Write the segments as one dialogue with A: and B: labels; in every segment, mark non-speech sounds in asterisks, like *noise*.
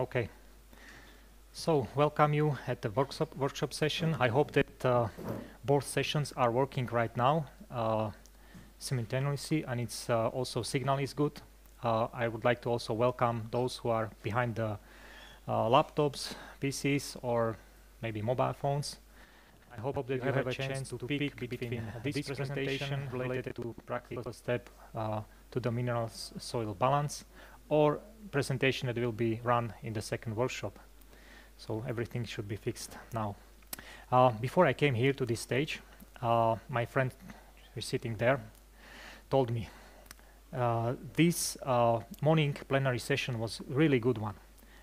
A: Okay. So, welcome you at the workshop, workshop session. I hope that uh, both sessions are working right now uh, simultaneously and it's uh, also signal is good. Uh, I would like to also welcome those who are behind the uh, laptops, PCs or maybe mobile phones. I hope that you have, have a chance to pick between this presentation related to practical step uh, to the mineral soil balance or presentation that will be run in the second workshop. So everything should be fixed now. Uh, before I came here to this stage, uh, my friend who's sitting there told me uh, this uh, morning plenary session was really good one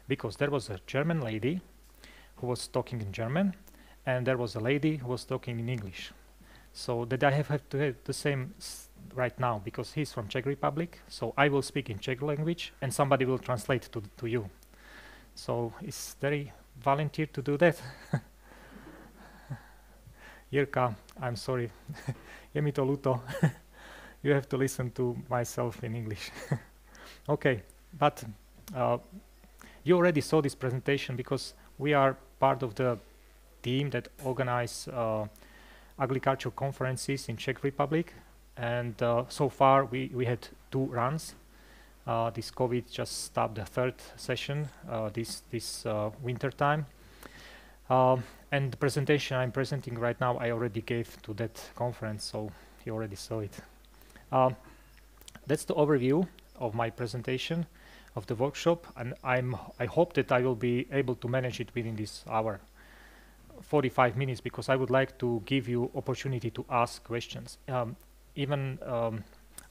A: because there was a German lady who was talking in German and there was a lady who was talking in English. So that I have, have to have the same right now because he's from Czech Republic. So I will speak in Czech language and somebody will translate to, to you. So is very volunteer to do that? *laughs* Jirka, I'm sorry. Je mi to luto. *laughs* you have to listen to myself in English. *laughs* okay, but uh, you already saw this presentation because we are part of the team that organize uh, agricultural conferences in Czech Republic and uh, so far we, we had two runs. Uh, this COVID just stopped the third session uh, this, this winter time. Um, and the presentation I'm presenting right now I already gave to that conference so you already saw it. Um, that's the overview of my presentation of the workshop and I'm I hope that I will be able to manage it within this hour 45 minutes because I would like to give you opportunity to ask questions um, even um,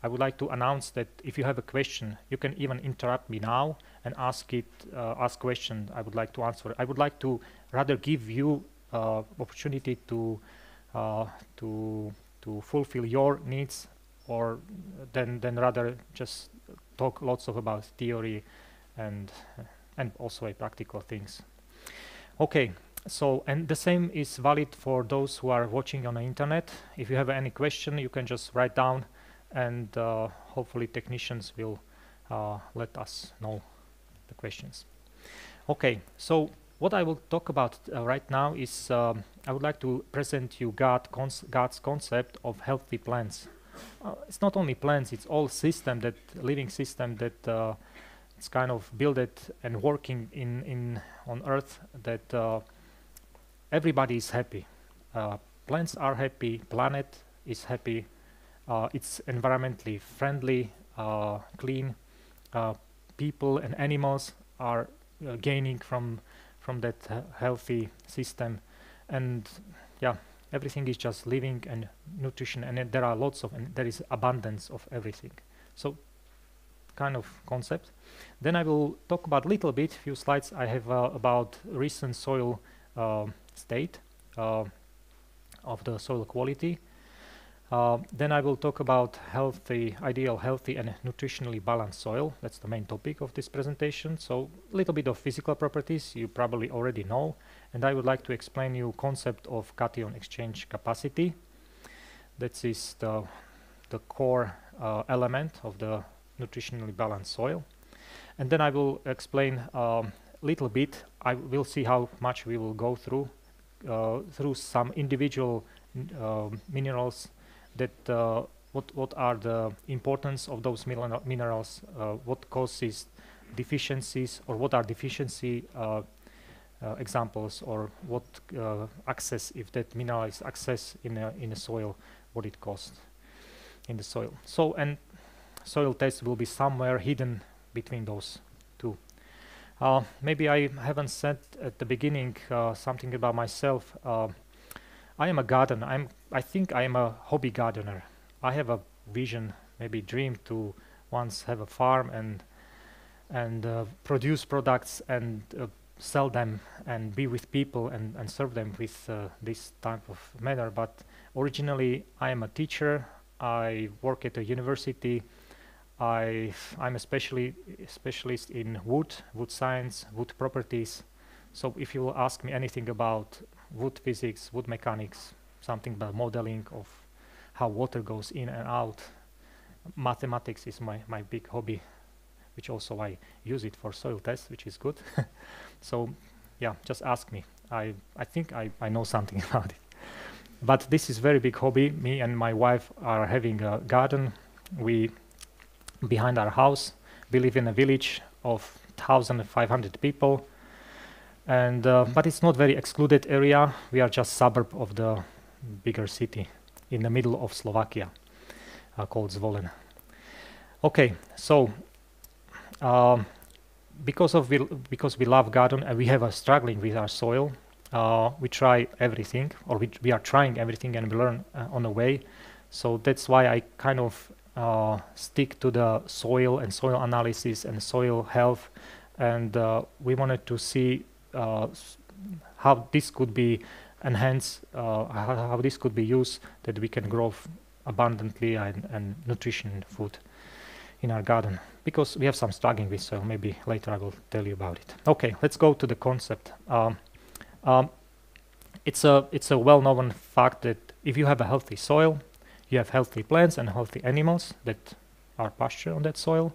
A: I would like to announce that if you have a question you can even interrupt me now and ask it uh, ask question. I would like to answer. I would like to rather give you uh, opportunity to uh, to to fulfill your needs or then then rather just talk lots of about theory and and also practical things. Okay so and the same is valid for those who are watching on the internet. If you have any question you can just write down and uh, hopefully technicians will uh, let us know the questions. Okay so what I will talk about uh, right now is um, I would like to present you God God's concept of healthy plants uh, it's not only plants it's all system that living system that uh, it's kind of built and working in in on earth that uh, everybody is happy. Uh, plants are happy planet is happy uh, it's environmentally friendly uh, clean people and animals are gaining from from that healthy system. And yeah everything is just living and nutrition and there are lots of and there is abundance of everything. So kind of concept. Then I will talk about a little bit few slides I have uh, about recent soil uh, state uh, of the soil quality uh, then I will talk about healthy ideal healthy and nutritionally balanced soil that's the main topic of this presentation so a little bit of physical properties you probably already know and I would like to explain you concept of cation exchange capacity. That is the, the core uh, element of the nutritionally balanced soil. And then I will explain a um, little bit, I will see how much we will go through, through some individual uh, minerals that uh, what, what are the importance of those minerals, uh, what causes deficiencies or what are deficiency uh, uh, examples or what uh, access if that mineral is access in a in a soil what it costs in the soil. So and soil test will be somewhere hidden between those uh, maybe I haven't said at the beginning uh, something about myself. Uh, I am a gardener. I'm I think I am a hobby gardener. I have a vision maybe dream to once have a farm and and uh, produce products and sell them and be with people and, and serve them with uh, this type of manner. But originally I am a teacher. I work at a university I I'm especially specialist in wood wood science wood properties so if you will ask me anything about wood physics wood mechanics something about modeling of how water goes in and out mathematics is my my big hobby which also I use it for soil tests, which is good. *laughs* so yeah, just ask me. I, I think I, I know something *laughs* about it. But this is very big hobby. Me and my wife are having a garden. We, behind our house, we live in a village of 1,500 people. And, uh, but it's not very excluded area. We are just suburb of the bigger city in the middle of Slovakia uh, called Zvolen. Okay, so um, because of we, because we love garden and we have a struggling with our soil, uh, we try everything, or we, we are trying everything, and we learn uh, on the way. So that's why I kind of uh, stick to the soil and soil analysis and soil health, and uh, we wanted to see uh, how this could be enhanced, uh, how, this could be used that we can grow abundantly and, and nutrition food in our garden because we have some struggling with soil. Maybe later I will tell you about it. Okay, let's go to the concept. Um, um, it's a it's a well-known fact that if you have a healthy soil, you have healthy plants and healthy animals that are pasture on that soil.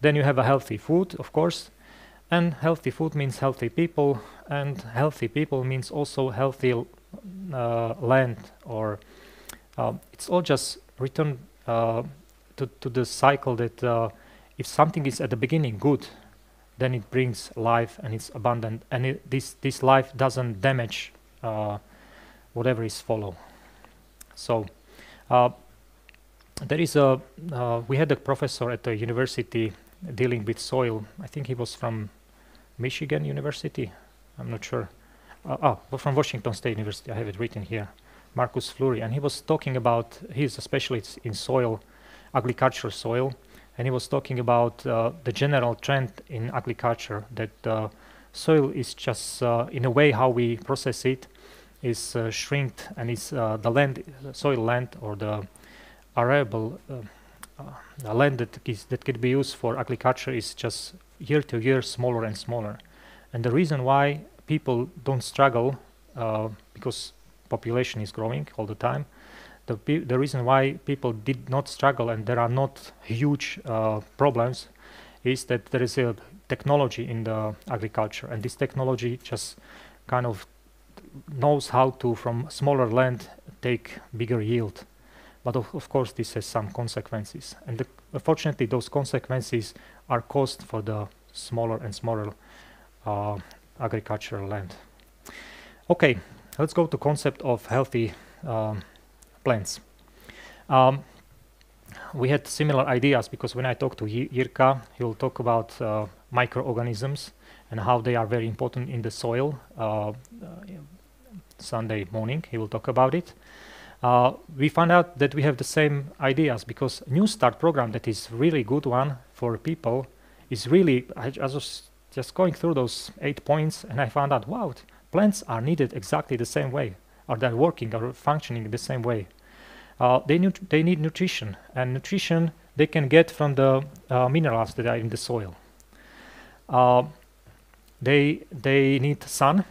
A: Then you have a healthy food, of course, and healthy food means healthy people, and healthy people means also healthy uh, land, or uh, it's all just return uh, to to the cycle that uh, if something is at the beginning good, then it brings life and it's abundant and it, this this life doesn't damage uh, whatever is follow so there is a uh, we had a professor at the university dealing with soil. I think he was from michigan university. I'm not sure. Uh, oh from washington state university. I have it written here. Markus Flury. And he was talking about he's a specialist in soil agricultural soil. And he was talking about uh, the general trend in agriculture that uh, soil is just uh, in a way how we process it is uh, shrinked and is uh, the land soil land or the arable uh, land that is that could be used for agriculture is just year to year smaller and smaller. And the reason why people don't struggle because population is growing all the time the, the reason why people did not struggle and there are not huge uh, problems is that there is a technology in the agriculture. And this technology just kind of knows how to from smaller land take bigger yield. But of, of course this has some consequences. And the, unfortunately those consequences are caused for the smaller and smaller uh, agricultural land. Okay let's go to concept of healthy um, plants. Um, we had similar ideas because when I talk to Jirka, he'll talk about uh, microorganisms and how they are very important in the soil. Uh, uh, Sunday morning, he will talk about it. Uh, we found out that we have the same ideas because New Start program that is really good one for people is really, I, I was just going through those eight points and I found out, wow, plants are needed exactly the same way are they working or functioning the same way. Uh, they, they need nutrition, and nutrition they can get from the uh, minerals that are in the soil. Uh, they, they need sun.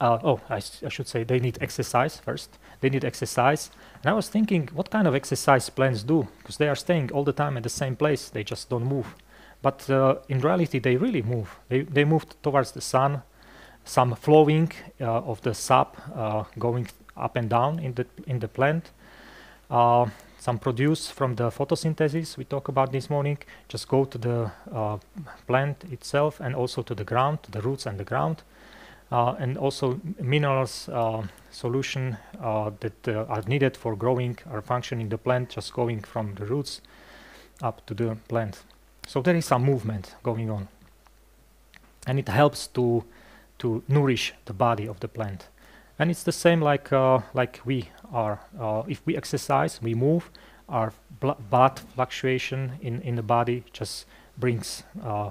A: Uh, oh, I, I should say they need exercise first. They need exercise. And I was thinking, what kind of exercise plants do? Because they are staying all the time at the same place. They just don't move. But uh, in reality, they really move. They, they move towards the sun, some flowing uh, of the sap uh, going up and down in the in the plant. Uh, some produce from the photosynthesis we talked about this morning just go to the uh, plant itself and also to the ground, to the roots and the ground. Uh, and also minerals uh, solution that are needed for growing or functioning the plant just going from the roots up to the plant. So there is some movement going on. And it helps to to nourish the body of the plant. And it's the same like uh, like we are. Uh, if we exercise, we move, our bl blood fluctuation in, in the body just brings uh,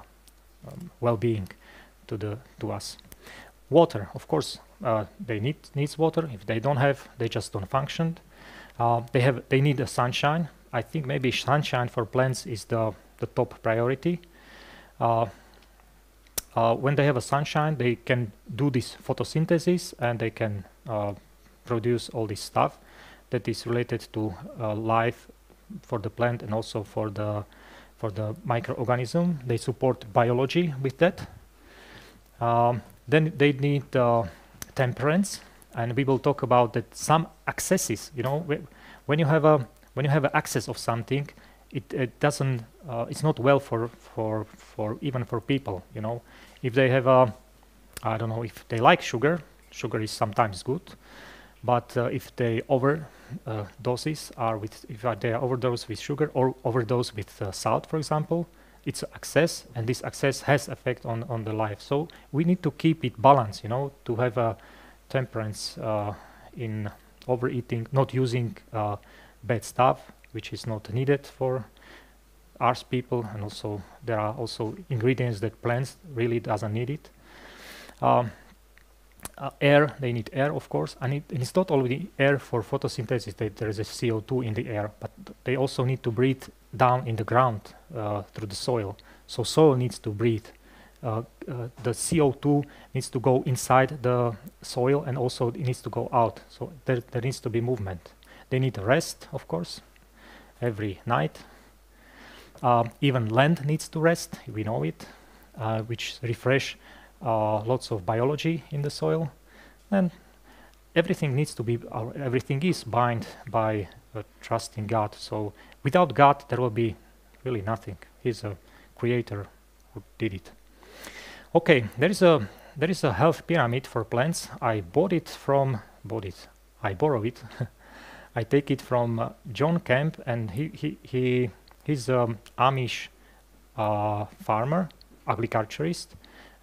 A: um, well-being to the to us. Water, of course, uh, they need needs water. If they don't have, they just don't function. Uh, they have they need a sunshine. I think maybe sunshine for plants is the the top priority. Uh, when they have a sunshine, they can do this photosynthesis and they can uh, produce all this stuff that is related to uh, life for the plant and also for the for the microorganism. They support biology with that. Um, then they need uh, temperance, and we will talk about that some accesses. You know, when you have a when you have access of something, it, it doesn't. Uh, it's not well for for for even for people. You know, if they have a, I don't know if they like sugar. Sugar is sometimes good, but uh, if they over uh, doses are with if they are overdose with sugar or overdose with uh, salt, for example, it's access, and this access has effect on on the life. So we need to keep it balanced. You know, to have a temperance uh, in overeating, not using uh, bad stuff, which is not needed for us people, and also there are also ingredients that plants really doesn't need it. Um, uh, air, they need air, of course, and, it, and, it's not only air for photosynthesis that there is a CO2 in the air, but they also need to breathe down in the ground uh, through the soil. So soil needs to breathe. Uh, uh, the CO2 needs to go inside the soil and also it needs to go out. So there, there needs to be movement. They need rest, of course, every night. Uh, even land needs to rest, we know it, uh, which refresh uh, lots of biology in the soil. And everything needs to be, everything is bound by trust in God. So without God, there will be really nothing. He's a creator who did it. Okay, there is a there is a health pyramid for plants. I bought it from bought it. I borrow it. *laughs* I take it from uh, John Kempf, and he he he he's an Amish uh, farmer, agriculturist,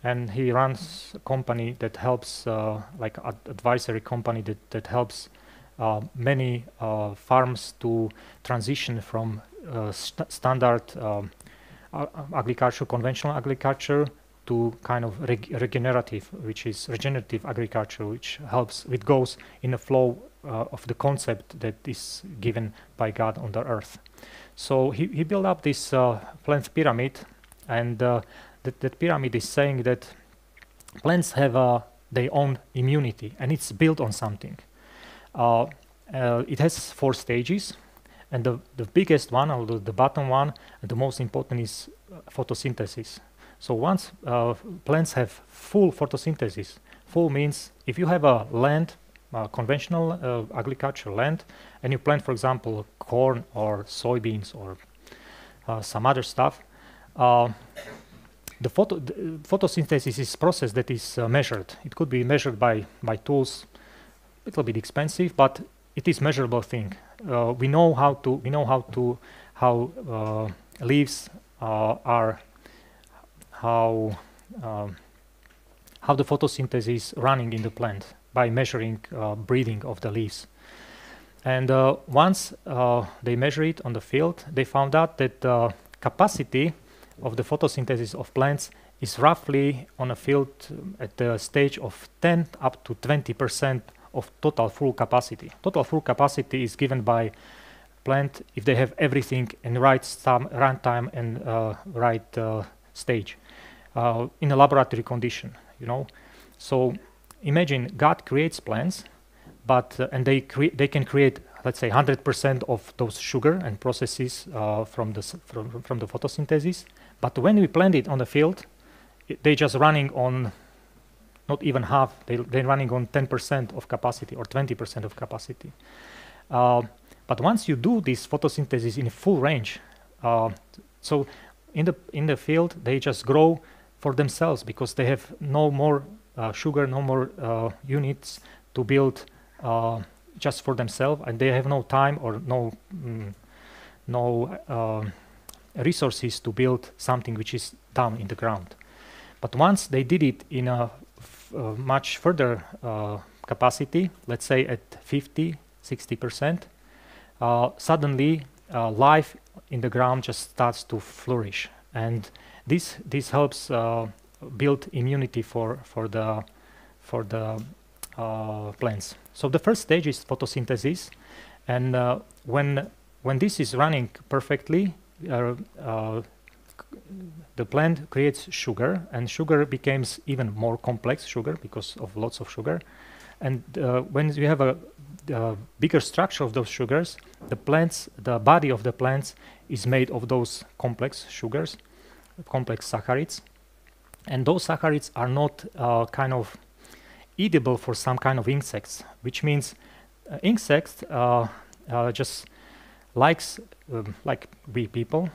A: and he runs a company that helps uh, like ad advisory company that that helps uh, many uh, farms to transition from uh, st standard um, agriculture, conventional agriculture to kind of reg regenerative, which is regenerative agriculture, which helps, it goes in the flow uh, of the concept that is given by God on the earth. So he, he built up this uh, plant pyramid, and uh, that, that pyramid is saying that plants have uh, their own immunity, and it's built on something. Uh, it has four stages, and the, the biggest one, or the, the bottom one, the most important is photosynthesis. So once plants have full photosynthesis, full means if you have a land, uh, conventional uh, agricultural land, and you plant, for example, corn or soybeans or uh, some other stuff, uh, the, photo the photosynthesis is process that is uh, measured. It could be measured by, by tools, a little bit expensive, but it is measurable thing. we know how to we know how to how leaves are how um, how the photosynthesis is running in the plant by measuring uh, breathing of the leaves. And uh, once uh, they measure it on the field, they found out that the capacity of the photosynthesis of plants is roughly on a field at the stage of 10 up to 20 percent of total full capacity. Total full capacity is given by plant if they have everything in right runtime and uh, right uh, stage uh, in a laboratory condition, you know. So imagine God creates plants, but uh, and they create they can create let's say 100% of those sugar and processes uh, from the from, from the photosynthesis. But when we plant it on the field, it, they just running on not even half. They they're running on 10% of capacity or 20% of capacity. Uh, but once you do this photosynthesis in full range, uh, so in the in the field they just grow for themselves because they have no more sugar, no more uh, units to build uh, just for themselves, and they have no time or no mm, no um, resources to build something which is down in the ground. But once they did it in a uh, much further uh, capacity, let's say at 50, 60 percent, uh, suddenly life in the ground just starts to flourish and this this helps uh, build immunity for for the for the uh, plants. So the first stage is photosynthesis, and uh, when when this is running perfectly, uh, uh, the plant creates sugar, and sugar becomes even more complex sugar because of lots of sugar. And uh, when you have a, a bigger structure of those sugars, the plants, the body of the plants is made of those complex sugars, complex saccharides. And those saccharides are not uh, kind of edible for some kind of insects, which means uh, insects uh, uh, just likes, um, like we people,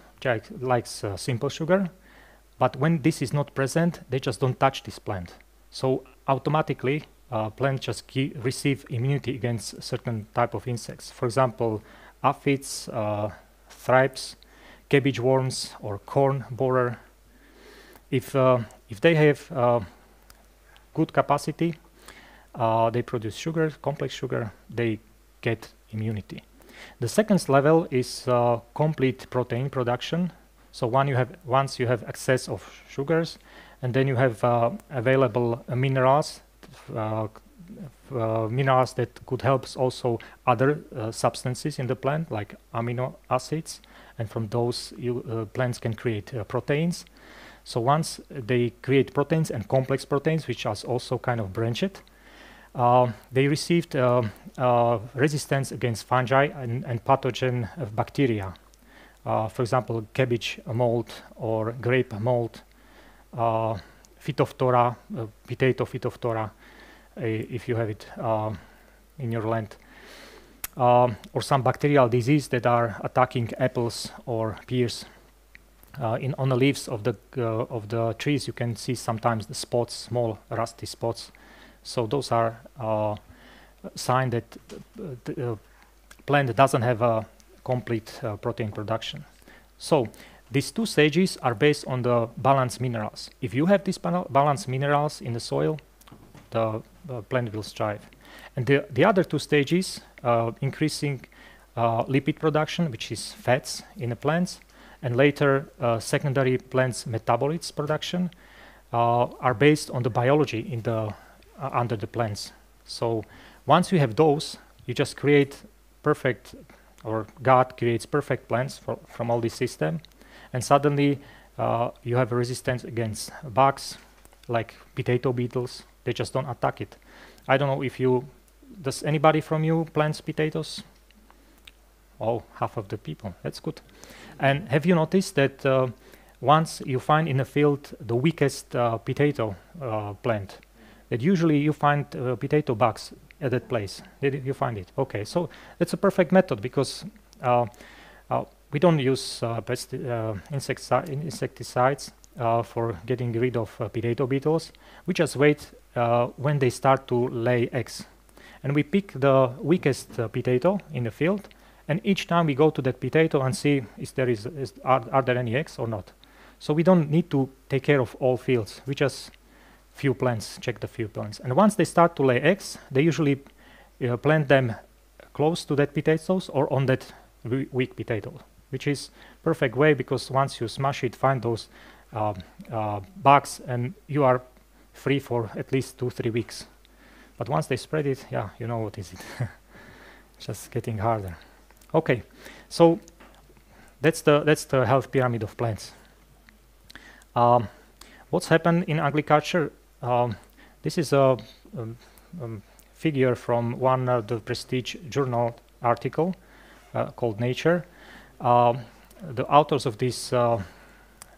A: likes uh, simple sugar, but when this is not present, they just don't touch this plant. So automatically, plants just receive immunity against certain type of insects. For example, aphids, thrips, cabbage worms, or corn borer. If uh, if they have uh, good capacity, uh, they produce sugar, complex sugar. They get immunity. The second level is uh, complete protein production. So one you have once you have excess of sugars, and then you have uh, available uh, minerals, uh, uh, minerals that could help also other uh, substances in the plant, like amino acids, and from those you, plants can create proteins. So once they create proteins and complex proteins, which are also kind of branched, uh, they received uh, uh, resistance against fungi and, and pathogen bacteria. for example, cabbage mold or grape mold, Phytophthora, potato Phytophthora, if you have it in your land. Uh, or some bacterial disease that are attacking apples or pears. Uh, in on the leaves of the uh, of the trees, you can see sometimes the spots, small rusty spots. So those are uh, sign that the uh, plant doesn't have a complete uh, protein production. So these two stages are based on the balanced minerals. If you have these balanced minerals in the soil, the plant will strive. And the, the other two stages, uh, increasing uh, lipid production, which is fats in the plants, and later uh, secondary plants metabolites production, are based on the biology in the uh, under the plants. So once you have those, you just create perfect, or God creates perfect plants for, from all this system, and suddenly uh, you have a resistance against bugs, like potato beetles. They just don't attack it. I don't know if you, does anybody from you plants potatoes? Oh, half of the people. That's good. And have you noticed that uh, once you find in a field the weakest uh, potato uh, plant, that usually you find uh, potato bugs at that place. Did you find it? Okay, so it's a perfect method because uh, uh, we don't use insecti insecticides for getting rid of potato beetles. We just wait when they start to lay eggs. And we pick the weakest potato in the field and each time we go to that potato and see if there is, is are, are there any eggs or not. So we don't need to take care of all fields. We just few plants, check the few plants. And once they start to lay eggs, they usually uh, plant them close to that potatoes or on that weak potato, which is perfect way because once you smash it, find those uh, uh, bugs and you are free for at least two, three weeks. But once they spread it, yeah, you know what is it. *laughs* Just getting harder. Okay, so that's the that's the health pyramid of plants. Um, what's happened in agriculture um, this is a um, um, figure from one of the prestige journal article uh, called Nature. Uh, the authors of this uh,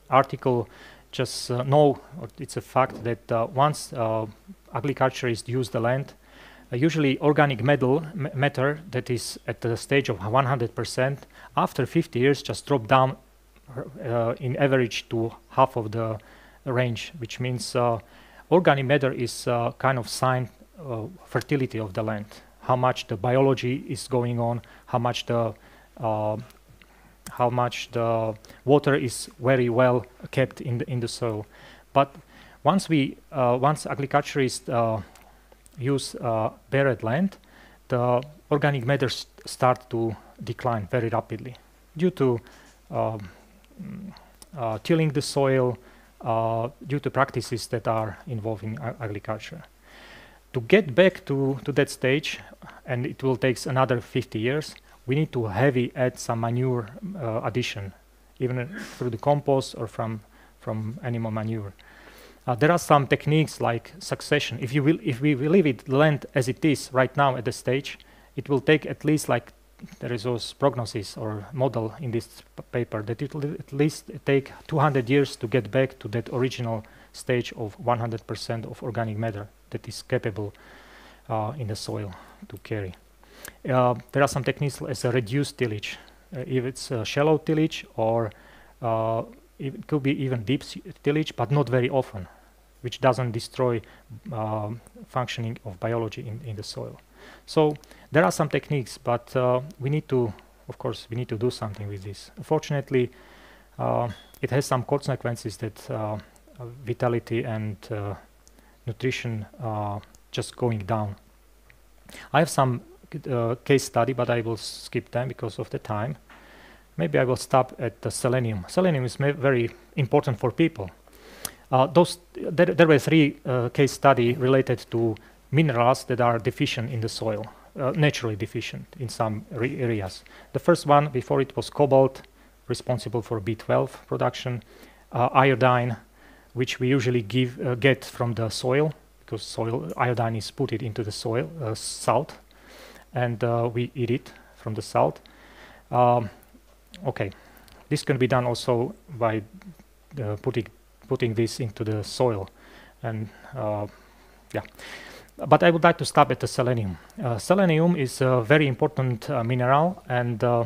A: article just uh, know it's a fact that uh, once uh, agriculture is used the land, usually organic metal, matter that is at the stage of 100% after 50 years just drop down in average to half of the range, which means organic matter is uh, kind of sign uh, fertility of the land, how much the biology is going on, how much the uh, how much the water is very well kept in the in the soil. But once we uh, once agriculturists uh, use uh, buried land, the organic matter start to decline very rapidly due to um, uh, tilling the soil, uh, due to practices that are involving agriculture. To get back to, to that stage, and it will take another 50 years, we need to heavy add some manure uh, addition, even through the compost or from, from animal manure. Uh, there are some techniques like succession. If you will, if we leave it land as it is right now at the stage, it will take at least like there is also prognosis or model in this paper that it will at least take 200 years to get back to that original stage of 100% of organic matter that is capable uh, in the soil to carry. Uh, there are some techniques as a reduced tillage, uh, if it's shallow tillage or uh, it could be even deep tillage, but not very often, which doesn't destroy um, functioning of biology in, in the soil. So there are some techniques, but uh, we need to, of course, we need to do something with this. Unfortunately, uh, it has some consequences that uh, vitality and uh, nutrition are just going down. I have some uh, case study, but I will skip them because of the time. Maybe I will stop at the selenium. Selenium is very important for people. Uh, those there, there, were three uh, case study related to minerals that are deficient in the soil, uh, naturally deficient in some areas. The first one, before it was cobalt, responsible for B12 production, uh, iodine, which we usually give uh, get from the soil because soil iodine is put it into the soil, uh, salt, and we eat it from the salt. Um, okay, this can be done also by putting putting this into the soil and uh, yeah but I would like to stop at the selenium. Uh, selenium is a very important uh, mineral and uh,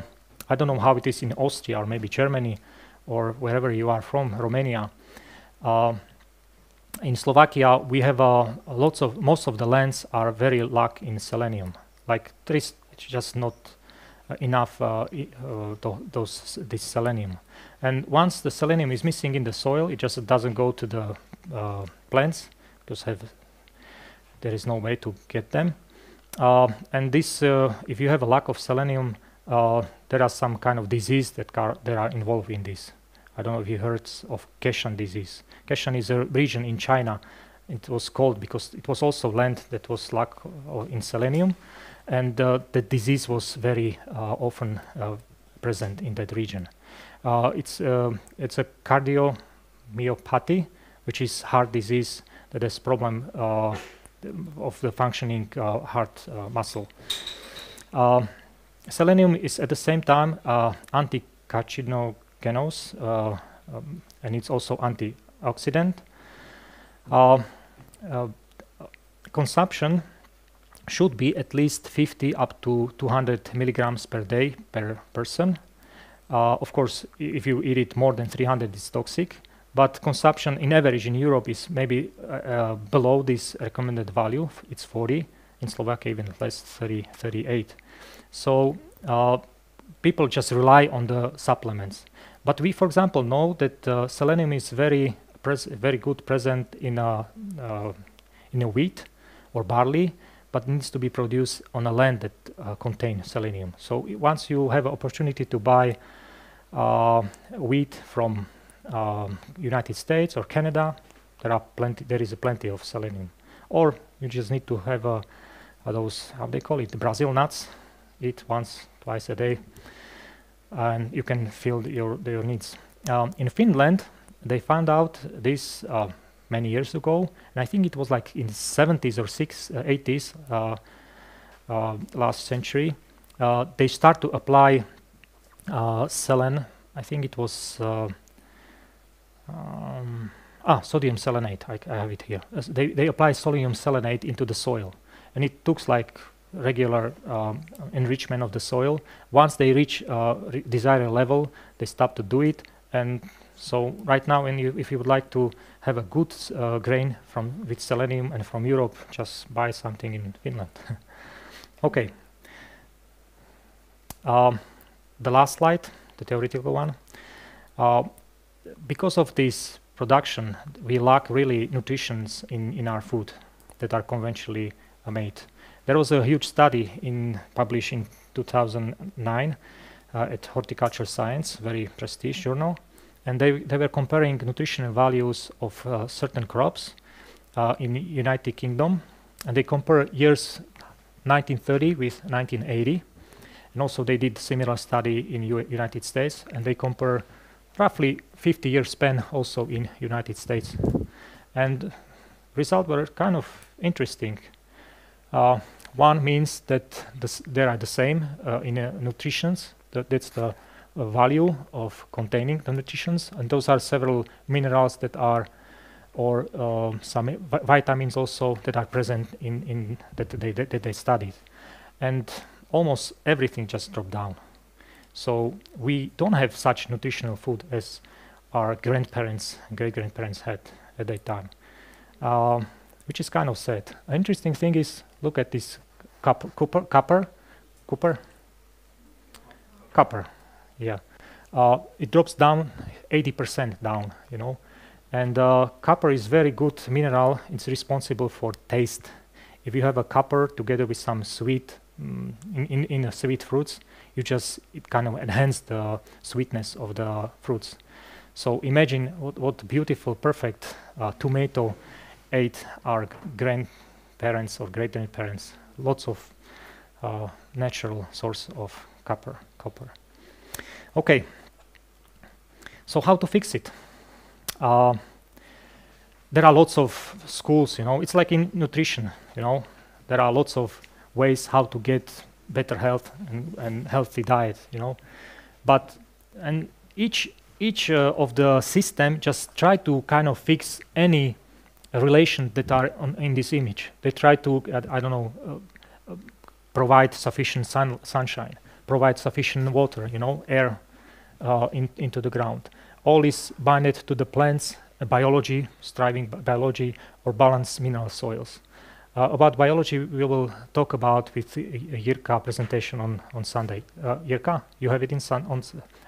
A: I don't know how it is in Austria or maybe Germany or wherever you are from, Romania. Uh, in Slovakia we have uh, lots of, most of the lands are very lack in selenium. Like there is it's just not enough those, this selenium. And once the selenium is missing in the soil, it just doesn't go to the uh, plants because there is no way to get them. Uh, and this, uh, if you have a lack of selenium, uh, there are some kind of disease that are involved in this. I don't know if you heard of Keshan disease. Keshan is a region in China. It was called because it was also land that was lack in selenium, and uh, the disease was very uh, often present in that region. Uh, it's, uh, it's a cardiomyopathy, which is heart disease that is problem uh, of the functioning heart muscle. selenium is at the same time anti-carcinogenous, um, and it's also antioxidant. consumption should be at least 50 up to 200 milligrams per day per person. Uh, of course, if you eat it more than 300, it's toxic. But consumption in average in Europe is maybe uh, uh below this recommended value. It's 40. In Slovakia, even less, 30, 38. So uh, people just rely on the supplements. But we, for example, know that uh, selenium is very, very good present in a, in a wheat or barley, but needs to be produced on a land that uh, contains selenium. So once you have an opportunity to buy uh, wheat from um, United States or Canada, there are plenty. There is plenty of selenium. Or you just need to have uh, those how they call it Brazil nuts. Eat once, twice a day, and you can fill your your needs. Um, in Finland, they found out this uh, many years ago, and I think it was like in the 70s or 6, uh, 80s uh, uh, last century. Uh, they start to apply uh, selen. I think it was uh, um, ah sodium selenate. I, I, have it here. they they apply sodium selenate into the soil, and it looks like regular um, enrichment of the soil. Once they reach uh, re desired level, they stop to do it. And so right now, you, if you would like to have a good uh, grain from with selenium and from Europe, just buy something in Finland. *laughs* okay. Um, the last slide, the theoretical one. Uh, because of this production, we lack really nutritions in, in our food that are conventionally uh, made. There was a huge study in published in 2009 uh, at Horticulture Science, very prestigious journal, and they, they were comparing nutritional values of uh, certain crops uh, in United Kingdom, and they compare years 1930 with 1980, and also they did similar study in U United States, and they compare roughly 50 year span also in United States. And results were kind of interesting. Uh, one means that they are the same uh, in uh, nutritions. That, that's the uh, value of containing the nutritions, and those are several minerals that are, or uh, some vi vitamins also that are present in in that they that they studied, and almost everything just dropped down. So we don't have such nutritional food as our grandparents, great grandparents had at that time. Um, which is kind of sad. An interesting thing is, look at this copper, copper, copper, copper, copper, yeah. Uh, it drops down 80% down, you know. And uh, copper is very good mineral. It's responsible for taste. If you have a copper together with some sweet, in, in, in sweet fruits, you just, it kind of enhance the sweetness of the fruits. So imagine what, what beautiful, perfect uh, tomato ate our grandparents or great grandparents. Lots of uh, natural source of copper. Copper. Okay. So how to fix it? Uh, there are lots of schools. You know, it's like in nutrition. You know, there are lots of ways how to get better health and, and healthy diet. You know, but and each each uh, of the system just try to kind of fix any relation that are on, in this image. They try to, uh, I don't know, uh, uh, provide sufficient sun, sunshine, provide sufficient water, you know, air uh, in, into the ground. All is binded to the plants, uh, biology, striving biology, or balanced mineral soils. Uh, about biology, we will talk about with Jirka presentation on, on Sunday. Jirka, you have it in sun, on,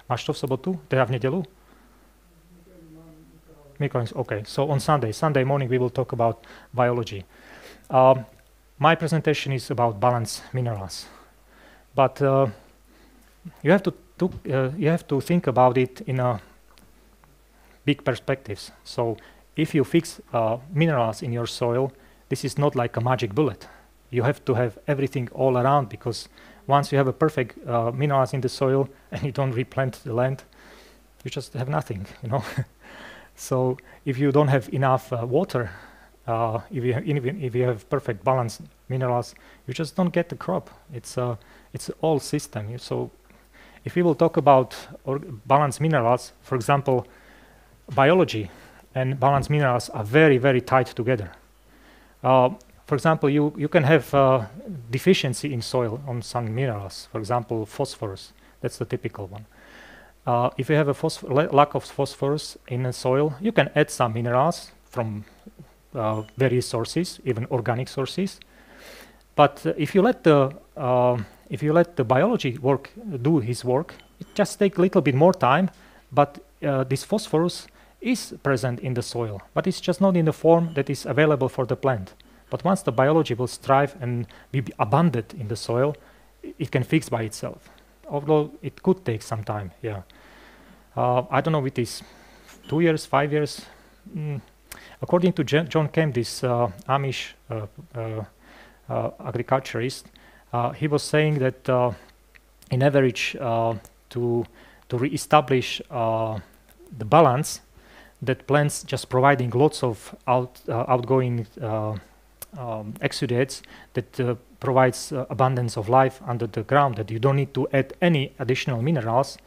A: máš to v sobotu, teda v nedelu? Okay, so on Sunday, Sunday morning, we will talk about biology. Um, my presentation is about balanced minerals, but uh, you have to, to uh, you have to think about it in a big perspectives. So if you fix uh, minerals in your soil, this is not like a magic bullet. You have to have everything all around because once you have a perfect uh, minerals in the soil *laughs* and you don't replant the land, you just have nothing, you know. *laughs* So if you don't have enough uh, water, uh, if you if you have perfect balanced minerals, you just don't get the crop. It's a it's all system. So if we will talk about balanced minerals, for example, biology and balanced minerals are very very tight together. Uh, for example, you you can have uh, deficiency in soil on some minerals. For example, phosphorus. That's the typical one. Uh, if you have a lack of phosphorus in the soil, you can add some minerals from uh, various sources, even organic sources. But uh, if you let the uh, if you let the biology work do his work, it just takes a little bit more time. But uh, this phosphorus is present in the soil, but it's just not in the form that is available for the plant. But once the biology will strive and be abundant in the soil, it can fix by itself although it could take some time. Yeah, uh, I don't know. If it is two years, five years. Mm. According to John Kempf, this uh, Amish uh, uh, uh agriculturist, uh, he was saying that in average to to re-establish the balance, that plants just providing lots of out outgoing um, exudates that uh, provides uh, abundance of life under the ground that you don't need to add any additional minerals.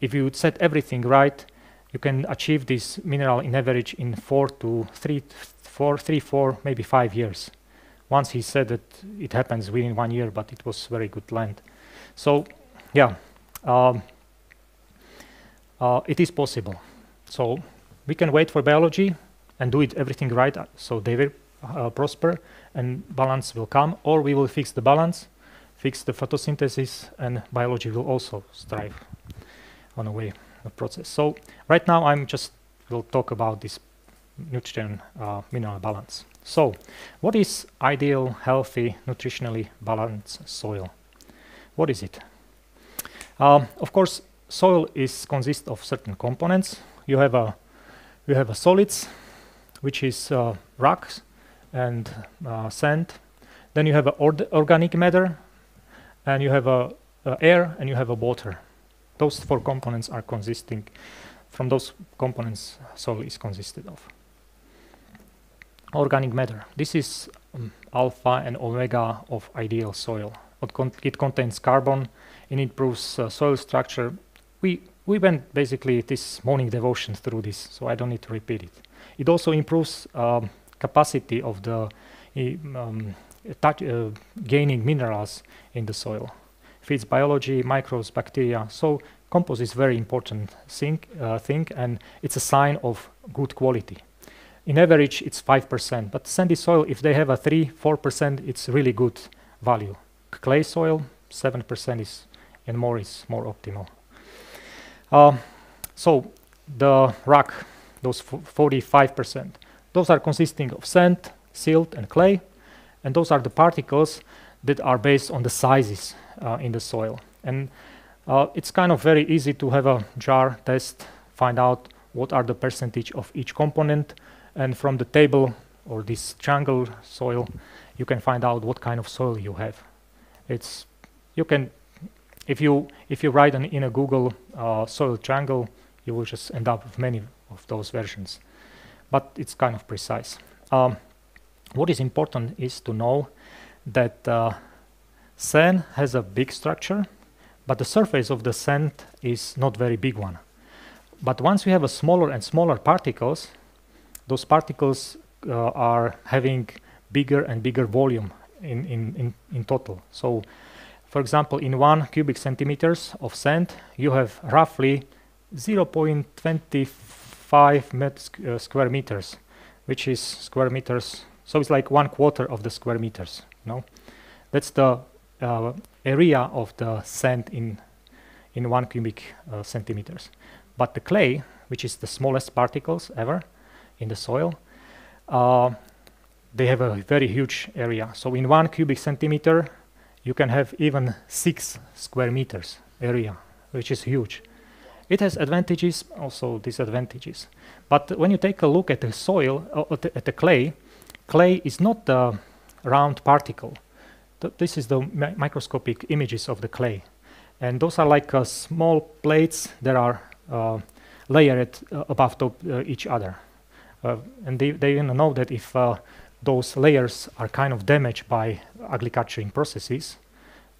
A: If you would set everything right you can achieve this mineral in average in four to three four three four maybe five years. Once he said that it happens within one year but it was very good land. So yeah um, uh, it is possible. So we can wait for biology and do it everything right so they will uh, prosper and balance will come or we will fix the balance fix the photosynthesis and biology will also strive on a way of process. So right now i'm just will talk about this nutrient uh, mineral balance. So what is ideal healthy nutritionally balanced soil? What is it? Um, of course soil is consists of certain components. You have a you have a solids which is uh, rocks and uh, sand. Then you have a organic matter, and you have a, a, air, and you have a water. Those four components are consisting. From those components, soil is consisted of. organic matter. This is um, alpha and omega of ideal soil. It, con it contains carbon, and it improves uh, soil structure. We, we went basically this morning devotion through this, so I don't need to repeat it. It also improves um, capacity of the um, touch, uh, gaining minerals in the soil. Feeds biology, microbes, bacteria. So compost is very important thing, uh, thing and it's a sign of good quality. In average, it's 5%, but sandy soil, if they have a 3 4%, it's really good value. Clay soil, 7% is and more is more optimal. Uh, so the rock, those 45%, those are consisting of sand, silt, and clay, and those are the particles that are based on the sizes uh, in the soil. And uh, it's kind of very easy to have a jar test, find out what are the percentage of each component, and from the table or this triangle soil, you can find out what kind of soil you have. It's you can if you if you write an, in a Google uh, soil triangle, you will just end up with many of those versions. But it's kind of precise. Um, what is important is to know that uh, sand has a big structure, but the surface of the sand is not very big one. But once we have a smaller and smaller particles, those particles uh, are having bigger and bigger volume in, in, in, in total. So, for example, in one cubic centimeters of sand, you have roughly 0.25 met uh, square meters, which is square meters. So it's like one quarter of the square meters. No, that's the uh, area of the sand in in one cubic uh, centimeters. But the clay, which is the smallest particles ever, in the soil, uh, they have a very huge area. So in one cubic centimeter, you can have even six square meters area, which is huge. It has advantages, also disadvantages. But when you take a look at the soil, uh, at, the, at, the, clay, clay is not the round particle. Th this is the mi microscopic images of the clay. And those are like uh, small plates that are uh, layered uh, above top, uh, each other. And they, they know that if those layers are kind of damaged by agriculturing processes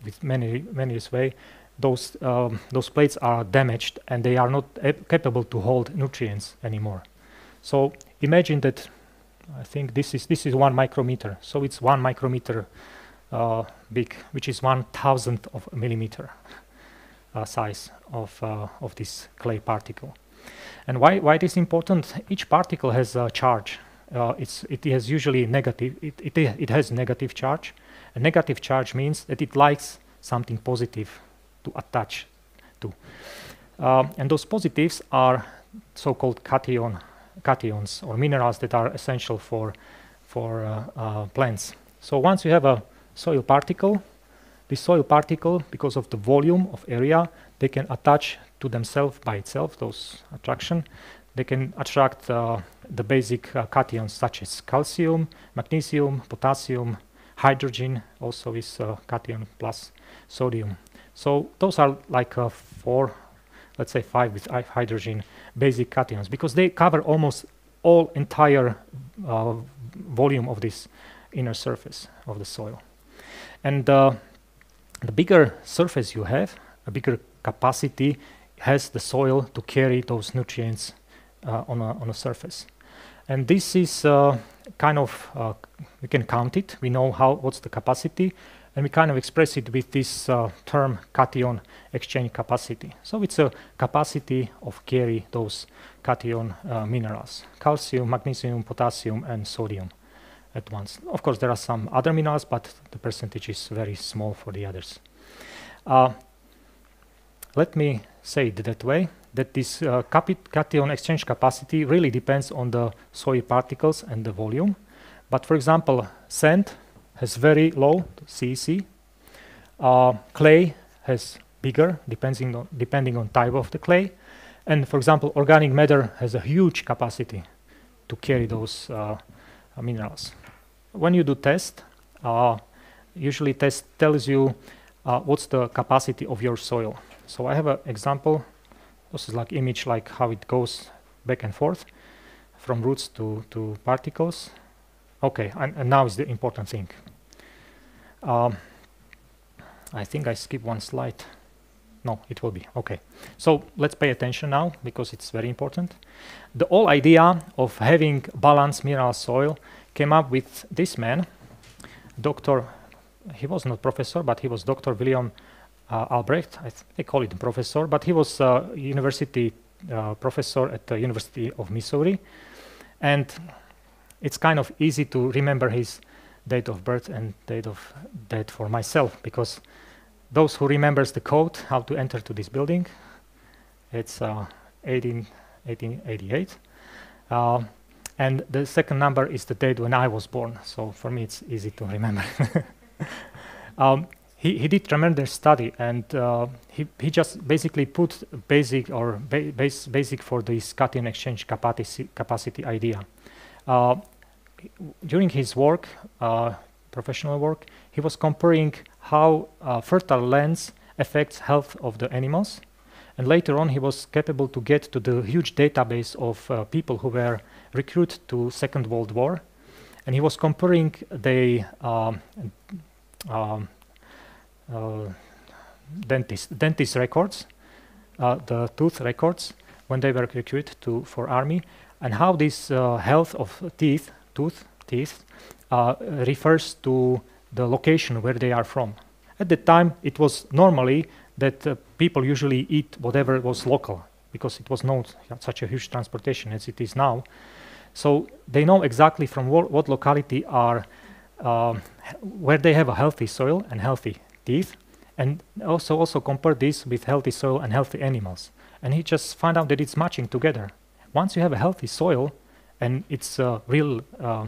A: with many many way those um, those plates are damaged and they are not capable to hold nutrients anymore so imagine that i think this is this is one micrometer so it's one micrometer uh, big which is one thousandth of a millimeter uh, size of uh, of this clay particle and why, why it is important? Each particle has a charge. Uh, it has usually negative, it, it, it has negative charge. A negative charge means that it likes something positive to attach to. Uh, and those positives are so-called cation, cations or minerals that are essential for, for uh, uh, plants. So once you have a soil particle, this soil particle, because of the volume of area, they can attach to themselves by itself, those attraction. They can attract uh, the basic uh, cations such as calcium, magnesium, potassium, hydrogen also is uh, cation plus sodium. So those are like uh, four, let's say five with hydrogen basic cations because they cover almost all entire uh, volume of this inner surface of the soil. And uh, the bigger surface you have, a bigger capacity has the soil to carry those nutrients uh, on, a, on a surface. And this is uh, kind of, uh, we can count it, we know how what's the capacity, and we kind of express it with this uh, term cation exchange capacity. So it's a capacity of carry those cation uh, minerals, calcium, magnesium, potassium, and sodium at once. Of course, there are some other minerals, but the percentage is very small for the others. Uh, let me say it that way, that this uh, cation exchange capacity really depends on the soil particles and the volume. But for example, sand has very low CEC. Uh, clay has bigger, depending on, depending on type of the clay. And for example, organic matter has a huge capacity to carry those uh, minerals. When you do test, uh, usually test tells you uh, what's the capacity of your soil. So I have an example. This is like image like how it goes back and forth from roots to, to particles. Okay, and, and, now is the important thing. Um, I think I skip one slide. No, it will be. Okay. So let's pay attention now because it's very important. The whole idea of having balanced mineral soil came up with this man, Dr. He was not professor, but he was Dr. William Albrecht. I they call it professor, but he was a university uh, professor at the University of Missouri. And it's kind of easy to remember his date of birth and date of death for myself because those who remembers the code how to enter to this building it's uh, 18, 1888 uh, and the second number is the date when I was born so for me it's easy to remember *laughs* um, he, he did tremendous study and uh, he, he just basically put basic or ba base, basic for this cation exchange capacity, capacity idea uh, during his work, uh, professional work, he was comparing how uh, fertile lands affects health of the animals. And later on, he was capable to get to the huge database of uh, people who were recruited to Second World War. And he was comparing the um, um, dentist, dentist records, uh, the tooth records, when they were recruited to for army, and how this uh, health of teeth, tooth, teeth, uh, refers to the location where they are from. At the time, it was normally that uh, people usually eat whatever was local because it was not such a huge transportation as it is now. So they know exactly from what locality are where they have a healthy soil and healthy teeth, and also also compare this with healthy soil and healthy animals. And he just find out that it's matching together once you have a healthy soil and it's uh, real uh,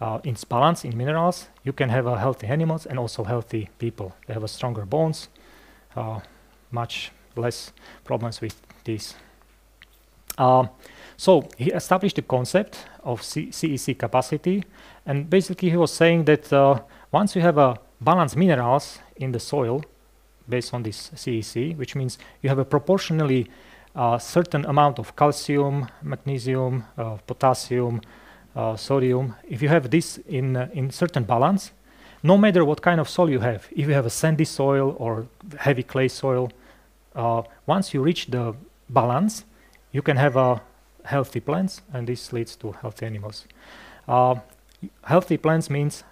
A: uh, in balance in minerals, you can have uh, healthy animals and also healthy people. They have a stronger bones, uh, much less problems with this. Uh, so he established the concept of C CEC capacity, and basically he was saying that once you have a balanced minerals in the soil, based on this CEC, which means you have a proportionally a certain amount of calcium, magnesium, uh, potassium, uh, sodium, if you have this in, uh, in certain balance, no matter what kind of soil you have, if you have a sandy soil or heavy clay soil, uh, once you reach the balance, you can have uh, healthy plants, and this leads to healthy animals. Uh, healthy plants means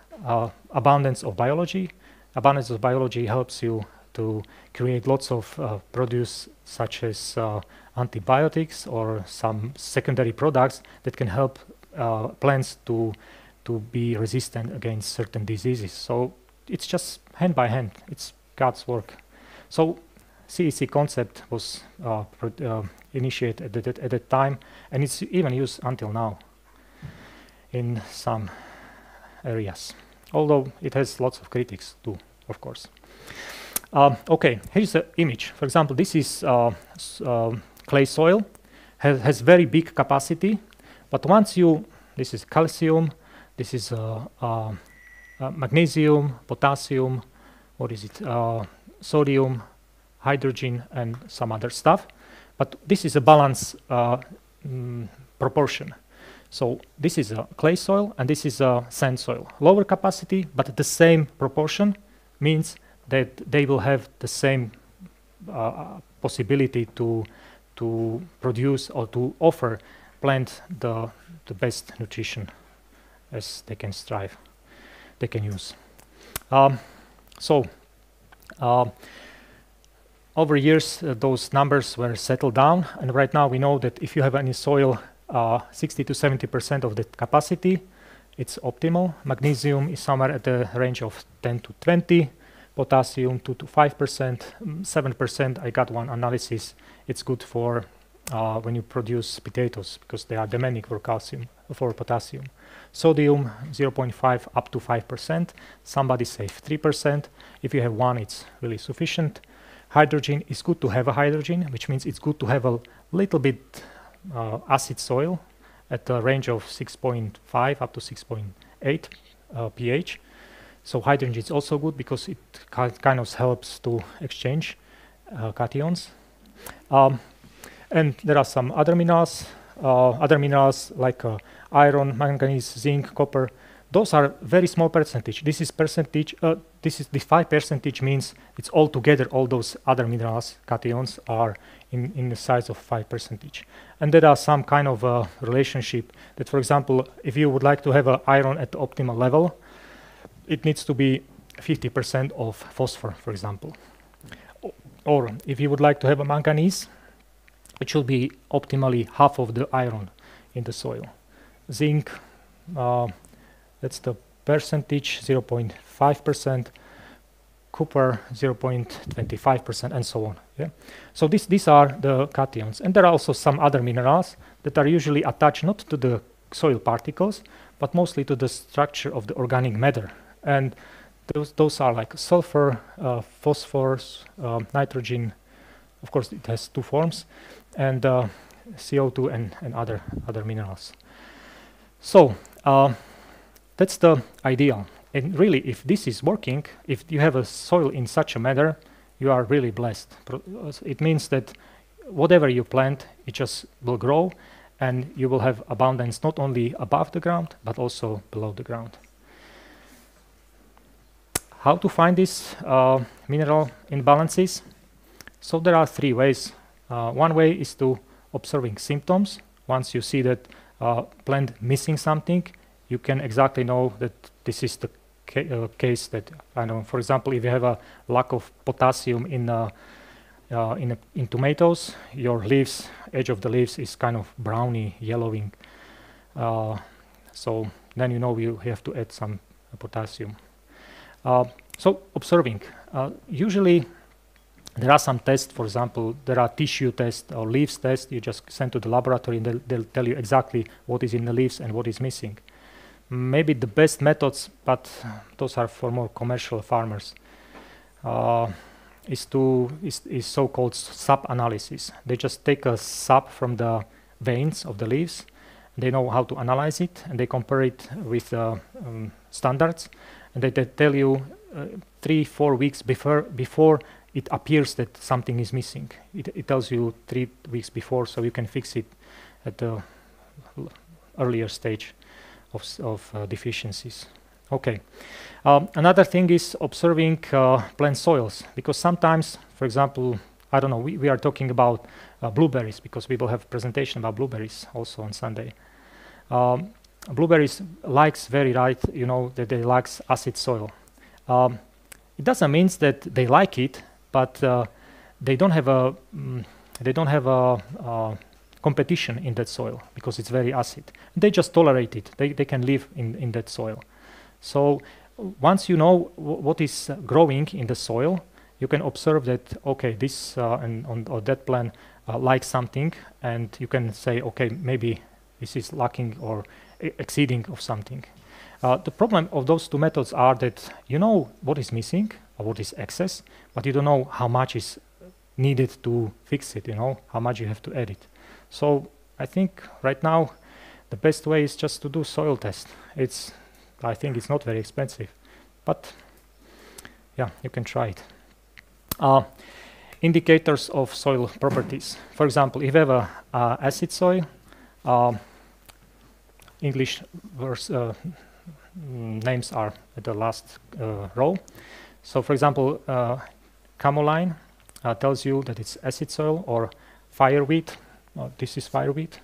A: abundance of biology. Abundance of biology helps you to create lots of uh, produce such as uh, antibiotics or some secondary products that can help uh, plants to to be resistant against certain diseases. So it's just hand by hand. It's God's work. So CEC concept was uh, uh, initiated at that, at that time, and it's even used until now in some areas. Although it has lots of critics too, of course. Uh, okay, here's the image. For example, this is uh, uh, clay soil, has, has very big capacity, but once you, this is calcium, this is uh, uh, uh, magnesium, potassium, what is it, sodium, hydrogen, and some other stuff. But this is a balance mm, proportion. So this is a clay soil and this is a sand soil. Lower capacity, but the same proportion means that they will have the same uh, possibility to to produce or to offer plant the the best nutrition as they can strive they can use um, so uh, over years uh, those numbers were settled down and right now we know that if you have any soil uh, 60 to 70 percent of the capacity. It's optimal. Magnesium is somewhere at the range of 10 to 20 potassium 2 to 5 percent. 7 percent I got one analysis. It's good for uh, when you produce potatoes because they are demanding for calcium for potassium. Sodium 0.5 up to 5 percent. Somebody say 3 percent. If you have one it's really sufficient. Hydrogen is good to have a hydrogen which means it's good to have a little bit acid soil at a range of 6.5 up to 6.8 uh, pH so hydrogen is also good because it kind of helps to exchange uh, cations. Um, and there are some other minerals, uh, other minerals like uh, iron, manganese, zinc, copper. those are very small percentage. This is percentage, uh, this is the 5 percentage means it's all together, all those other minerals, cations, are in, in the size of 5 percentage. And there are some kind of uh, relationship that, for example, if you would like to have a iron at the optimal level, it needs to be 50% of phosphor, for example. or if you would like to have a manganese, it should be optimally half of the iron in the soil. Zinc, uh, that's the percentage, 0.5%, copper 0.25%, and so on. Yeah? So this, these are the cations. And there are also some other minerals that are usually attached not to the soil particles, but mostly to the structure of the organic matter. And those, those are like sulfur, uh, phosphorus, uh, nitrogen, of course it has two forms, and uh, CO2 and, and other, other minerals. So uh, that's the ideal. And really, if this is working, if you have a soil in such a manner, you are really blessed. It means that whatever you plant, it just will grow and you will have abundance not only above the ground, but also below the ground. How to find these uh, mineral imbalances? So there are three ways. Uh, one way is to observing symptoms. Once you see that uh, plant missing something, you can exactly know that this is the ca uh, case that I know. For example, if you have a lack of potassium in uh, uh, in, a, in tomatoes, your leaves, edge of the leaves is kind of browny, yellowing. Uh, so then you know you have to add some potassium. Uh, so observing, uh, usually there are some tests, for example, there are tissue tests or leaves tests you just send to the laboratory and they'll, they'll tell you exactly what is in the leaves and what is missing maybe the best methods, but those are for more commercial farmers, uh, is to is, is so-called sap analysis. They just take a sap from the veins of the leaves. They know how to analyze it, and they compare it with uh, um, standards, and they, they tell you uh, three, four weeks before before it appears that something is missing. It, it tells you three weeks before, so you can fix it at the earlier stage of, of uh, deficiencies. Okay. Um, another thing is observing uh, plant soils because sometimes, for example, I don't know, we, we are talking about uh, blueberries because we will have a presentation about blueberries also on Sunday. Um, blueberries likes very right, you know, that they likes acid soil. Um, it doesn't mean that they like it, but uh, they don't have a mm, they don't have a uh, competition in that soil because it's very acid. They just tolerate it. They, they can live in, in that soil. So once you know what is growing in the soil, you can observe that, okay, this uh, and on, on that plant uh, likes something, and you can say, okay, maybe this is lacking or exceeding of something. Uh, the problem of those two methods are that you know what is missing or what is excess, but you don't know how much is needed to fix it, you know, how much you have to edit. So I think right now the best way is just to do soil test. It's, I think it's not very expensive, but yeah, you can try it. Uh, indicators of soil properties. For example, if you have a uh, acid soil, uh, English verse, names are at the last uh, row. So for example, uh, camoline uh, tells you that it's acid soil or fire uh, this is fireweed.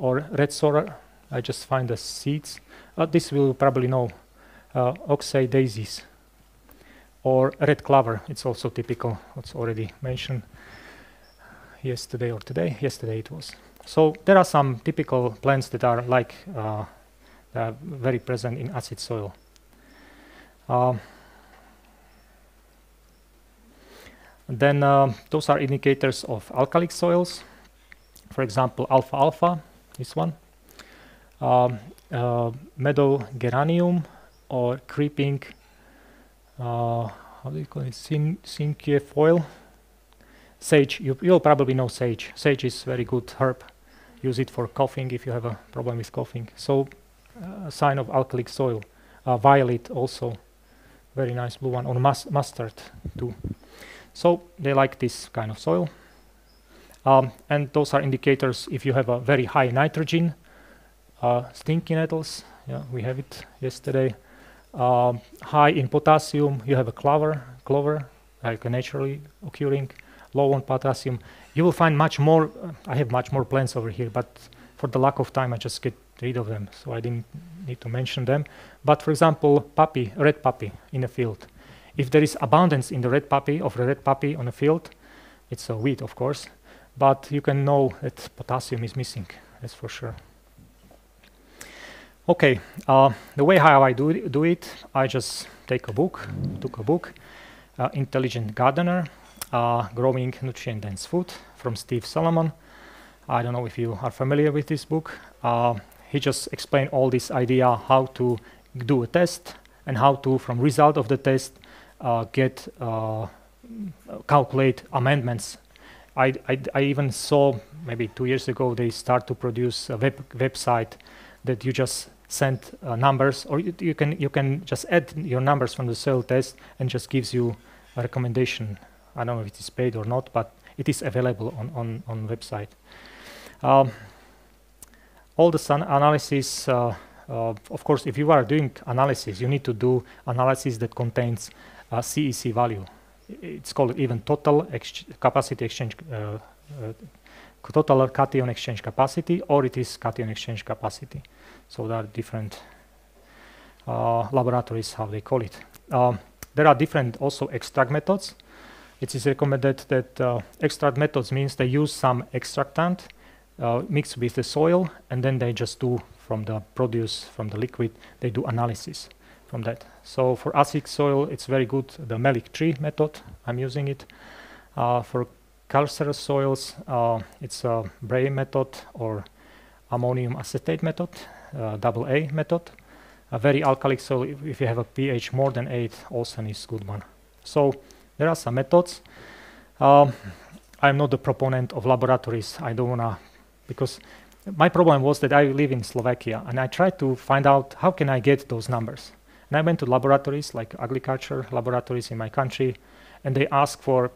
A: or red sorrel. I just find the seeds. Uh, this will probably know uh, oxeye daisies or red clover. It's also typical it's already mentioned yesterday or today. Yesterday it was. So there are some typical plants that are like uh, are very present in acid soil. Um, then uh, those are indicators of alkalic soils for example, alfalfa, this one, um, uh, meadow geranium or creeping, uh, how do you call it, Sin cinquefoil, sage, you, you'll probably know sage. Sage is very good herb. Use it for coughing if you have a problem with coughing. So, uh, sign of alkalic soil. Uh, violet also, very nice blue one, on mus mustard too. So, they like this kind of soil. Um, and those are indicators if you have a very high nitrogen, uh, stinky nettles, Yeah, we have it yesterday. Um, high in potassium, you have a clover, clover, like a naturally occurring. Low on potassium, you will find much more. Uh, I have much more plants over here, but for the lack of time, I just get rid of them, so I didn't need to mention them. But for example, poppy, red poppy in a field. If there is abundance in the red poppy of the red poppy on a field, it's a weed, of course, but you can know that potassium is missing, that's for sure. Okay, uh, the way how I do it, do it, I just take a book, took a book, uh, Intelligent Gardener, uh, Growing Nutrient Dense Food from Steve Solomon. I don't know if you are familiar with this book. Uh, he just explained all this idea how to do a test and how to, from result of the test, uh, get uh, calculate amendments. I, I, I, even saw maybe two years ago they start to produce a web website that you just send uh, numbers or you, you, can you can just add your numbers from the soil test and just gives you a recommendation. I don't know if it is paid or not, but it is available on on on website. Um, all the analysis, uh, uh, of course, if you are doing analysis, you need to do analysis that contains CEC value. It's called even total ex capacity exchange, uh, uh, total cation exchange capacity, or it is cation exchange capacity. So there are different uh, laboratories, how they call it. Um, there are different also extract methods. It is recommended that uh, extract methods means they use some extractant uh, mixed with the soil and then they just do from the produce from the liquid they do analysis from that. So for acidic soil, it's very good, the Mehlich tree method, I'm using it. Uh, for calcareous soils, uh, it's a Bray method or ammonium acetate method, uh, double A method. A very alkalic soil, if, if, you have a pH more than 8, also is good one. So there are some methods. Um, I'm not the proponent of laboratories. I don't wanna, because my problem was that I live in Slovakia and I tried to find out how can I get those numbers. And I went to laboratories like agriculture laboratories in my country, and they ask for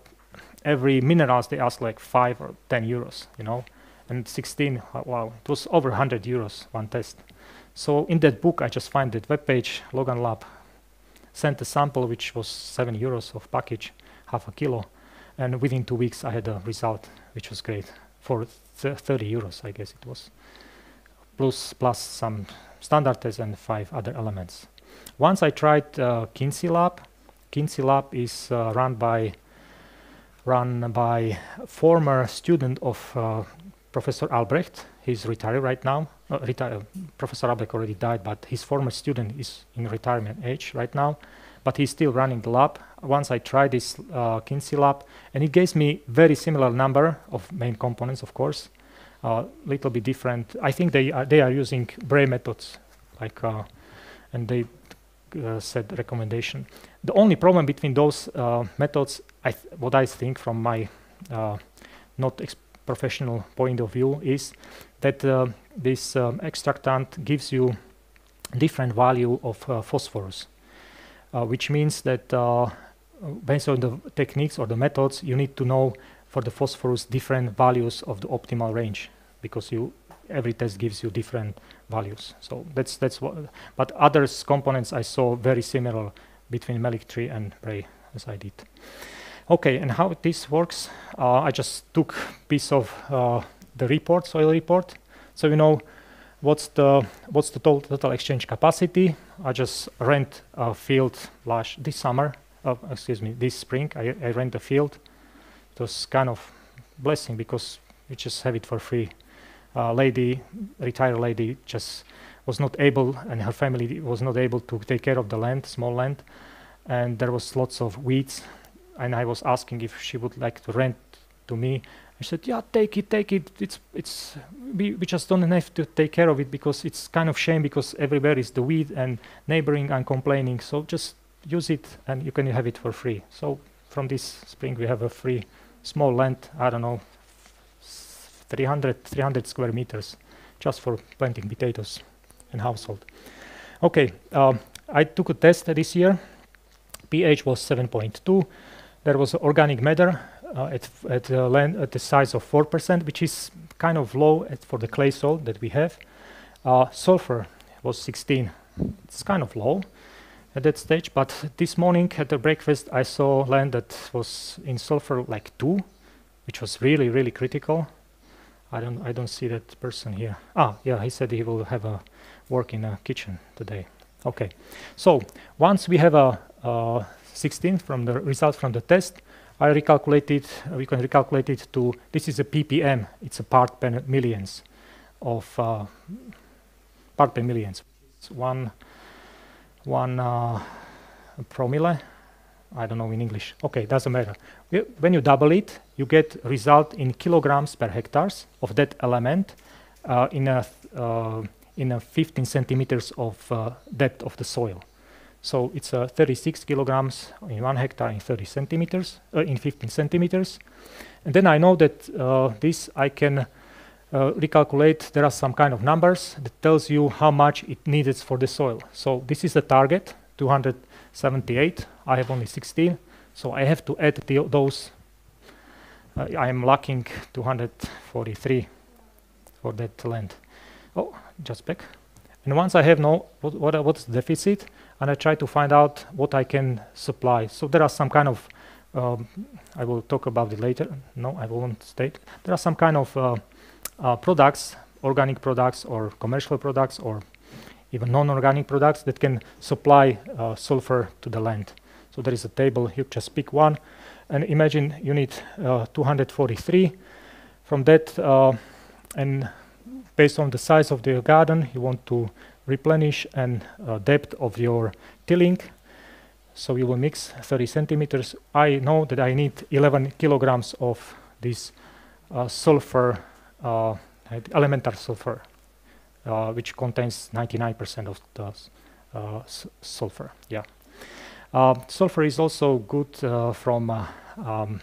A: every minerals they ask like five or ten euros, you know, and 16. Wow, it was over 100 euros one test. So in that book, I just find that webpage Logan Lab sent a sample which was seven euros of package, half a kilo, and within two weeks I had a result which was great for th 30 euros, I guess it was, plus plus some standard tests and five other elements. Once I tried uh, Kinsey Lab. Kinsey Lab is uh, run by run by former student of uh, Professor Albrecht. He's retired right now. Uh, reti Professor Albrecht already died, but his former student is in retirement age right now. But he's still running the lab. Once I tried this uh, Kinsey lab, and it gives me very similar number of main components, of course, a uh, little bit different. I think they are, they are using Bray methods, like, uh, and they said recommendation. The only problem between those uh, methods, I what I think from my uh, not professional point of view, is that this um, extractant gives you different value of phosphorus, which means that based on the techniques or the methods, you need to know for the phosphorus different values of the optimal range because you every test gives you different values. So that's that's what. But others components I saw very similar between Mehlich tree and Bray as I did. Okay, and how this works? Uh, I just took piece of uh, the report, soil report. So you know what's the what's the total, total exchange capacity. I just rent a field last this summer. Uh, excuse me, this spring I, I rent a field. It was kind of blessing because you just have it for free uh, lady, retired lady, just was not able, and her family was not able to take care of the land, small land, and there was lots of weeds. And I was asking if she would like to rent to me. I said, "Yeah, take it, take it. It's it's we, we just don't have to take care of it because it's kind of shame because everywhere is the weed and neighboring and complaining. So just use it and you can have it for free." So from this spring we have a free small land. I don't know, 300, 300 square meters just for planting potatoes in household. Okay, um, I took a test this year. pH was 7.2. There was organic matter uh, at, at, uh, land, at the size of 4%, which is kind of low for the clay soil that we have. Uh, sulfur was 16. It's kind of low at that stage, but this morning at the breakfast I saw land that was in sulfur like 2, which was really, really critical. I don't, I don't see that person here. Ah, yeah, he said he will have a work in a kitchen today. Okay, so once we have a, a 16 from the result from the test, I recalculated, uh, we can recalculate it to, this is a ppm, it's a part per millions of uh, part per millions. It's one, one uh, promille, I don't know in English. Okay, doesn't matter. When you double it, you get result in kilograms per hectares of that element uh, in a uh, in a 15 centimeters of uh, depth of the soil. So it's uh, 36 kilograms in one hectare in 30 centimeters, uh, in 15 centimeters. And then I know that uh, this I can recalculate. There are some kind of numbers that tells you how much it needs for the soil. So this is the target, 278. I have only 16. So I have to add those. Uh, I am lacking 243 for that land. Oh, just back. And once I have know what, what what's the deficit, and I try to find out what I can supply. So there are some kind of, um, I will talk about it later. No, I won't state. There are some kind of uh, uh, products, organic products or commercial products or even non-organic products that can supply uh, sulfur to the land. So there is a table, you just pick one and imagine you need uh, 243 from that uh, and based on the size of the garden you want to replenish and uh, depth of your tilling. So you will mix 30 centimeters. I know that I need 11 kilograms of this uh, sulfur, uh, elemental sulfur, uh, which contains 99% of the sulfur. Yeah. Uh, sulfur is also good from, um,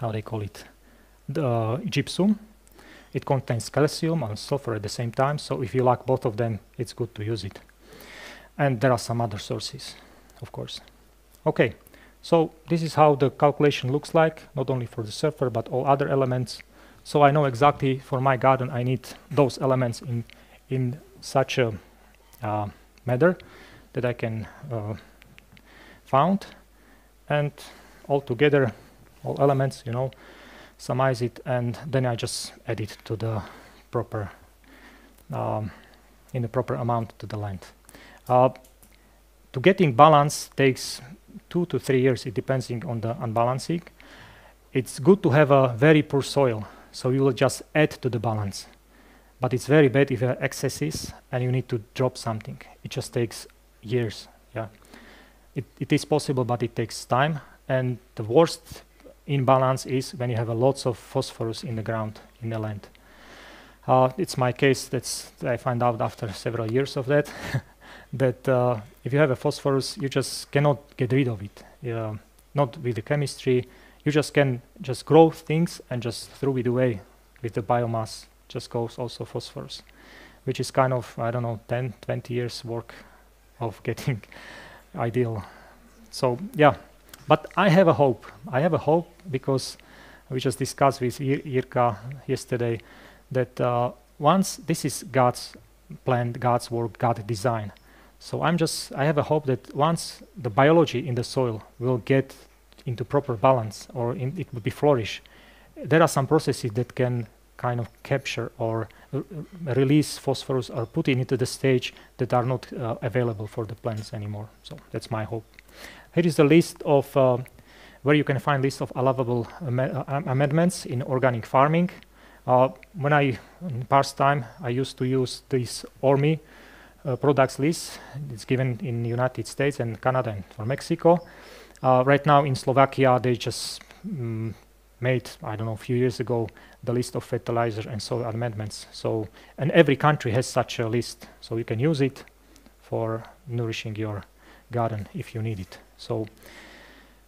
A: how they call it, the gypsum it contains calcium and sulfur at the same time, so if you lack both of them, it's good to use it. And there are some other sources, of course. Okay, so this is how the calculation looks like, not only for the sulfur, but all other elements. So I know exactly for my garden I need those elements in, in such a uh, matter that I can uh, found. And all together, all elements, you know, summarize it, and then I just add it to the proper, um, in the proper amount to the length. Uh, to get in balance takes two to three years, it depending on the unbalancing. It's good to have a very poor soil, so you will just add to the balance. But it's very bad if you have excesses and you need to drop something. It just takes years. It, it is possible, but it takes time. And the worst imbalance is when you have a lots of phosphorus in the ground in the land. Uh, it's my case that's I find out after several years of that *laughs* that uh, if you have a phosphorus you just cannot get rid of it uh, not with the chemistry you just can just grow things and just throw it away with the biomass just goes also phosphorus which is kind of I don't know 10 20 years work of *laughs* getting ideal so yeah but I have a hope. I have a hope because we just discussed with Irka yesterday that uh, once this is God's plan, God's work, God's design. So I'm just, I have a hope that once the biology in the soil will get into proper balance or in, it will be flourish, there are some processes that can kind of capture or release phosphorus or put it into the stage that are not uh, available for the plants anymore. So that's my hope. Here is a list of uh, where you can find list of allowable am uh, amendments in organic farming. Uh, when I, in past time, I used to use this OMRI uh, products list. It's given in United States and Canada and for Mexico. Uh, right now in Slovakia, they just mm, made, I don't know, a few years ago, the list of fertilizer and soil amendments. So, and every country has such a list. So you can use it for nourishing your garden if you need it. So,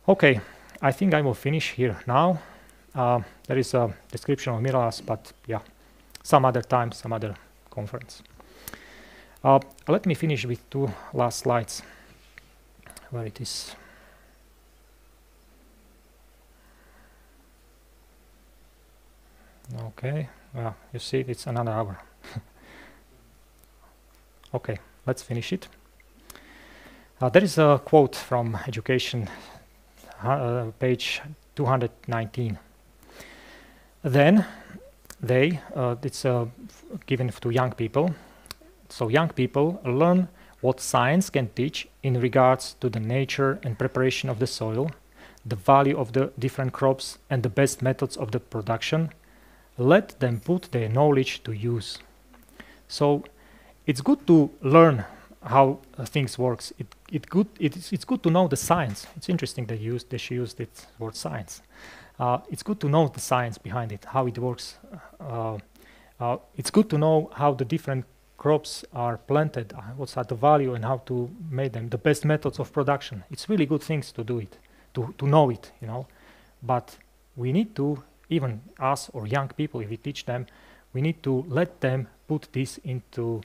A: okay, I think I will finish here now. Uh, there is a description of Mirala's, but yeah, some other time, some other conference. Uh, let me finish with two last slides. Where it is. Okay, well, you see, it's another hour. *laughs* Okay, let's finish it. Uh, there is a quote from Education, uh, page 219. Then they, uh, it's uh, given to young people. So young people learn what science can teach in regards to the nature and preparation of the soil, the value of the different crops and the best methods of the production. Let them put their knowledge to use. So it's good to learn how uh, things works. It, it good, it's, it's good to know the science. It's interesting that, used, that she used it word science. Uh, it's good to know the science behind it, how it works. Uh, uh it's good to know how the different crops are planted, uh, what's at the value and how to make them, the best methods of production. It's really good things to do it, to, to know it, you know. But we need to, even us or young people, if we teach them, we need to let them put this into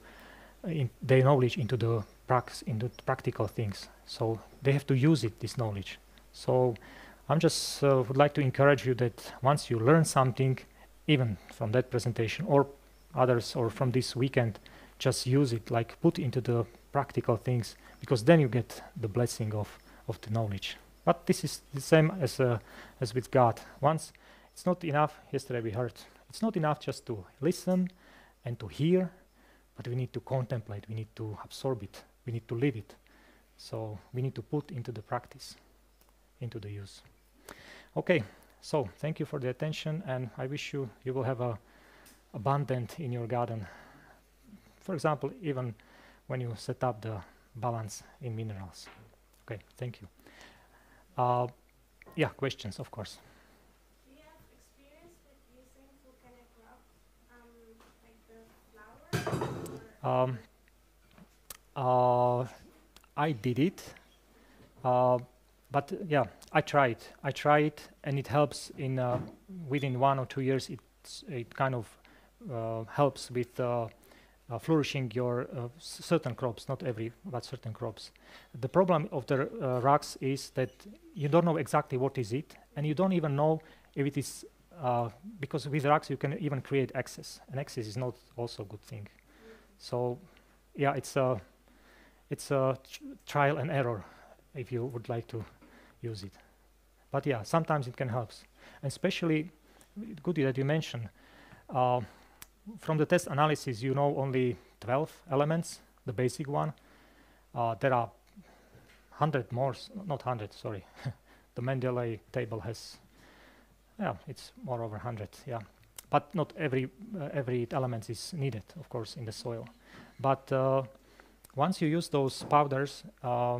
A: in their knowledge into the prax into practical things. So they have to use it, this knowledge. So I'm just uh, would like to encourage you that once you learn something, even from that presentation or others or from this weekend, just use it, like put into the practical things, because then you get the blessing of, of the knowledge. But this is the same as, uh, as with God. Once it's not enough, yesterday we heard, it's not enough just to listen and to hear but we need to contemplate, we need to absorb it, we need to live it. So we need to put into the practice, into the use. Okay, so thank you for the attention and I wish you, you will have a abundant in your garden. For example, even when you set up the balance in minerals. Okay, thank you. Uh, yeah, questions, of course. Um, uh, I did it, uh, but yeah, I tried. I tried, and it helps in uh, within one or two years. It's it kind of uh, helps with uh, uh, flourishing your certain crops, not every, but certain crops. The problem of the rocks is that you don't know exactly what is it, and you don't even know if it is because with rocks you can even create excess, and excess is not also a good thing. So yeah, it's a it's a trial and error if you would like to use it. But yeah, sometimes it can help, and especially good that you mentioned. Uh, from the test analysis, you know only 12 elements, the basic one. Uh, there are 100 more, not 100, sorry. *laughs* the Mendeleev table has, yeah, it's more over 100, yeah but not every uh, every element is needed, of course, in the soil. But uh, once you use those powders, uh,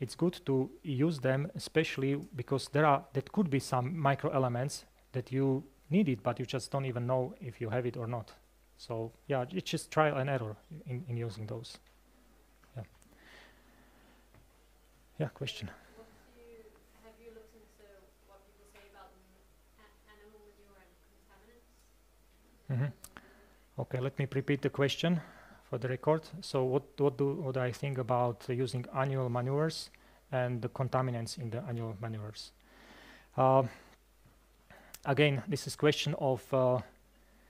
A: it's good to use them, especially because there are that could be some micro elements that you need it, but you just don't even know if you have it or not. So yeah, it's just trial and error in, in using those. Yeah. Yeah, question. Mm -hmm. Okay, let me repeat the question for the record. So what, what do what I think about uh, using annual manures and the contaminants in the annual manures? Uh, again, this is question of uh,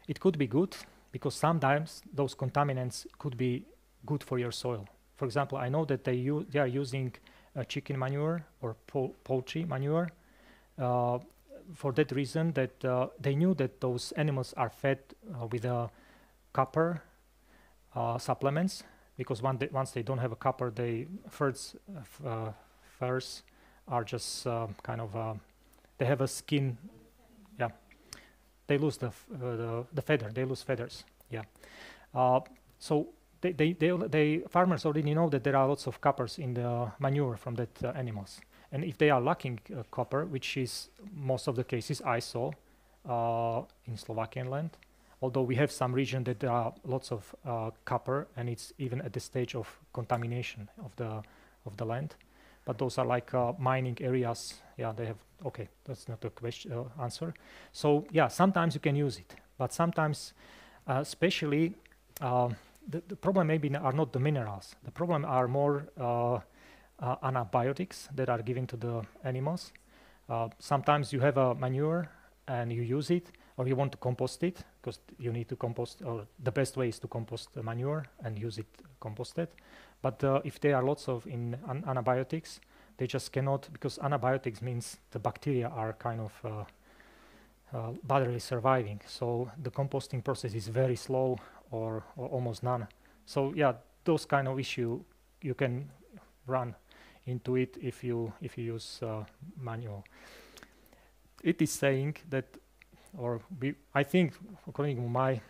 A: it could be good because sometimes those contaminants could be good for your soil. For example, I know that they, they are using chicken manure or poultry manure uh, for that reason that uh, they knew that those animals are fed uh, with uh, copper uh, supplements because they, once they don't have a copper, they furs, uh, furs are just uh, kind of they have a skin, yeah, they lose the the, the feather, they lose feathers, yeah. so they, they, they, they, farmers already know that there are lots of coppers in the manure from that animals. And if they are lacking uh, copper, which is most of the cases I saw uh, in Slovakian land, although we have some region that there are lots of uh, copper and it's even at the stage of contamination of the of the land. But those are like uh, mining areas. Yeah, they have. Okay, that's not a question uh, answer. So yeah, sometimes you can use it, but sometimes, uh, especially, the, the problem maybe are not the minerals. The problem are more uh, antibiotics that are given to the animals. Uh, sometimes you have a manure and you use it, or you want to compost it because you need to compost, or the best way is to compost the manure and use it composted. But uh, if there are lots of in an antibiotics, they just cannot because antibiotics means the bacteria are kind of uh, uh, barely surviving. So the composting process is very slow or, or almost none. So yeah, those kind of issue you can run into it if you if you use uh, manual. It is saying that, or I think, according to my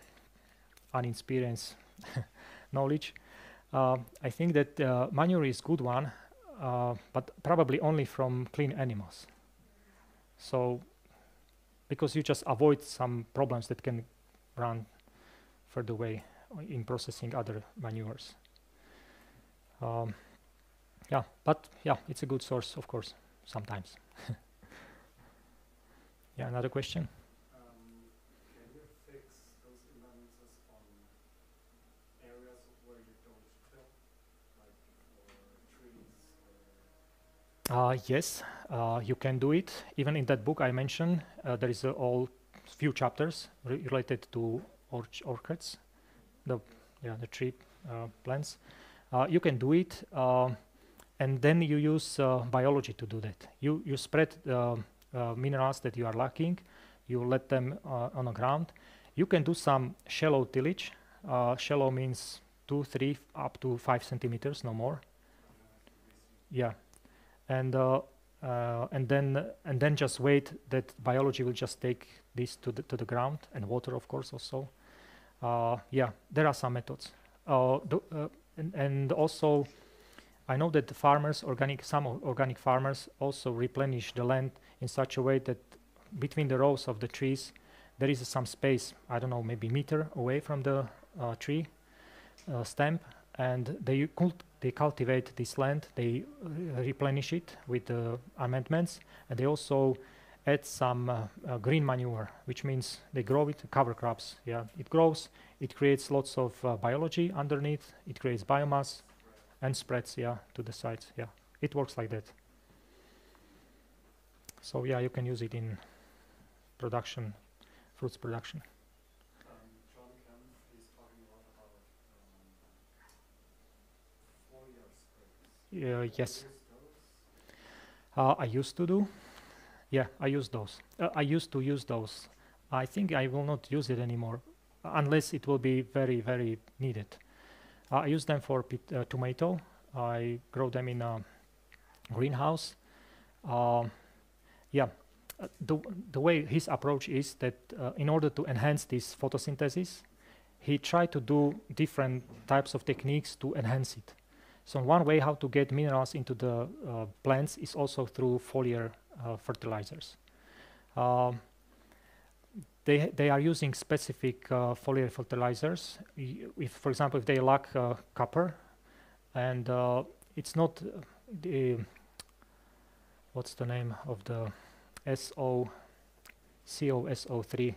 A: unexperienced *laughs* knowledge, uh, I think that uh, manure is good one, but probably only from clean animals. So, because you just avoid some problems that can run further away in processing other manures. Um, yeah, but yeah, it's a good source, of course, sometimes. *laughs* yeah, another question?
B: Um, can you fix those imbalances on areas where you don't till, like for trees or
A: Uh, yes, uh, you can do it. Even in that book I mentioned, uh, there is a all few chapters re related to orch orchids, the yeah the tree uh, plants. Uh, you can do it, uh, and then you use uh, biology to do that. You you spread the uh, minerals that you are lacking. You let them uh, on the ground. You can do some shallow tillage. Uh, shallow means two, three, up to five centimeters, no more. Yeah, and uh, uh, and then and then just wait that biology will just take this to the to the ground and water, of course, also. Uh, yeah, there are some methods. Uh, uh, and, and also, I know that the farmers, organic some organic farmers, also replenish the land in such a way that between the rows of the trees, there is some space. I don't know, maybe meter away from the uh, tree uh, stem, and they cult- they cultivate this land. They uh, replenish it with the amendments, and they also add some uh, uh, green manure, which means they grow it cover crops. Yeah, it grows. It creates lots of uh, biology underneath. It creates biomass and spreads. Yeah, to the sides. Yeah, it works like that. So yeah, you can use it in production, fruits production. Uh, yes. Uh, I used to do. Yeah, I use those. Uh, I used to use those. I think I will not use it anymore unless it will be very, very needed. I use them for uh, tomato. I grow them in a greenhouse. Um, yeah, the, the way his approach is that uh, in order to enhance this photosynthesis, he tried to do different types of techniques to enhance it. So one way how to get minerals into the uh, plants is also through foliar uh, fertilizers. Um, they they are using specific uh, foliar fertilizers. If, for example, if they lack uh, copper, and uh, it's not the what's the name of the SO COSO3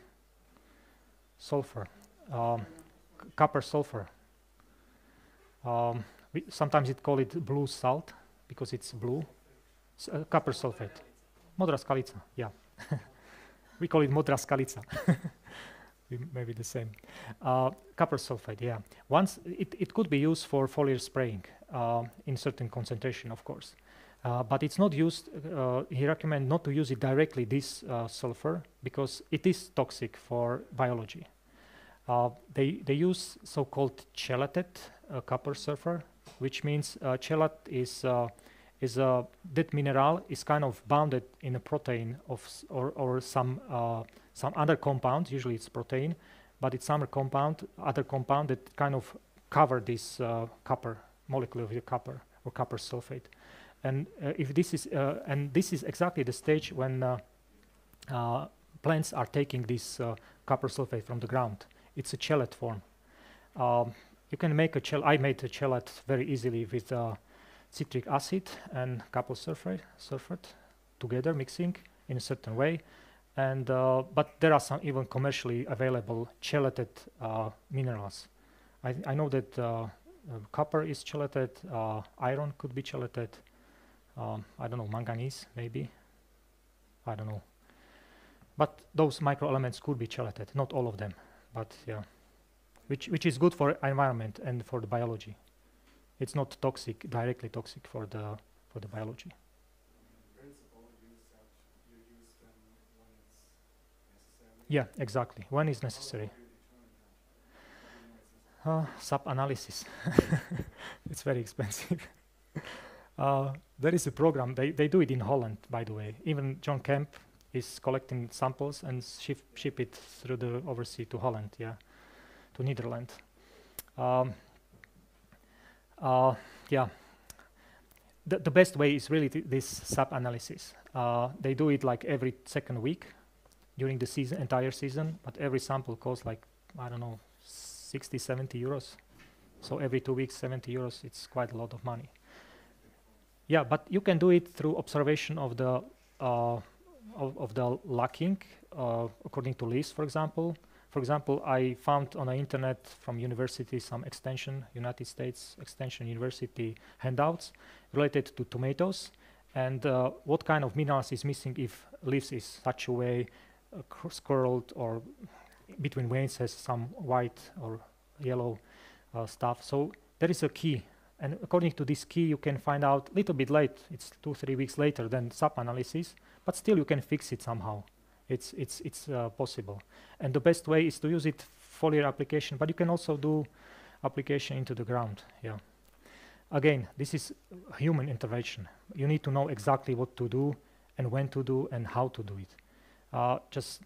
A: sulfur, um, copper sulfur. Um, we sometimes it call it blue salt because it's blue. S- uh, copper sulfate. Modra skalica, yeah. *laughs* we call it modra skalica. *laughs* Maybe the same. Uh, copper sulfide, yeah. Once it, it could be used for foliar spraying uh, in certain concentration, of course. Uh, but it's not used, uh, he recommend not to use it directly, this uh, sulfur, because it is toxic for biology. Uh, they, they use so-called chelated copper sulfur, which means uh, chelat is is a that mineral is kind of bounded in a protein of or or some uh, some other compound. Usually it's protein, but it's some compound, other compound that kind of cover this uh, copper molecule of the copper or copper sulfate. And uh, if this is uh, and this is exactly the stage when uh, uh, plants are taking this uh, copper sulfate from the ground. It's a chelate form. Um, you can make a chel. I made a chelate very easily with uh, citric acid and copper sulfate, sulfate together, mixing in a certain way. And uh, but there are some even commercially available chelated uh, minerals. I, I know that uh, uh, copper is chelated, uh, iron could be chelated. Um, I don't know manganese maybe. I don't know. but those microelements could be chelated, not all of them, but yeah, which which is good for environment and for the biology. It's not toxic, directly toxic for the for the biology. Yeah, exactly. When is necessary? Uh, sap analysis. *laughs* it's very expensive. *laughs* uh, there is a program. They they do it in Holland, by the way. Even John Kempf is collecting samples and ship ship it through the overseas to Holland. Yeah, to Netherlands. Um, uh, yeah. The, the best way is really this sap analysis. Uh, they do it like every second week during the season, entire season, but every sample costs like I don't know 60, 70 euros. So every two weeks, 70 euros, it's quite a lot of money. Yeah, but you can do it through observation of the uh, of, of the lacking uh, according to leaves, for example. For example, I found on the internet from university some extension, United States Extension University handouts related to tomatoes and uh, what kind of minerals is missing if leaves is such a way uh, cr- or between veins has some white or yellow uh, stuff. So there is a key, and according to this key, you can find out a little bit late. It's two three weeks later than sap-analysis, but still you can fix it somehow. It's it's it's uh, possible, and the best way is to use it foliar application, but you can also do application into the ground. Yeah. Again, this is human intervention. You need to know exactly what to do and when to do and how to do it. Uh, just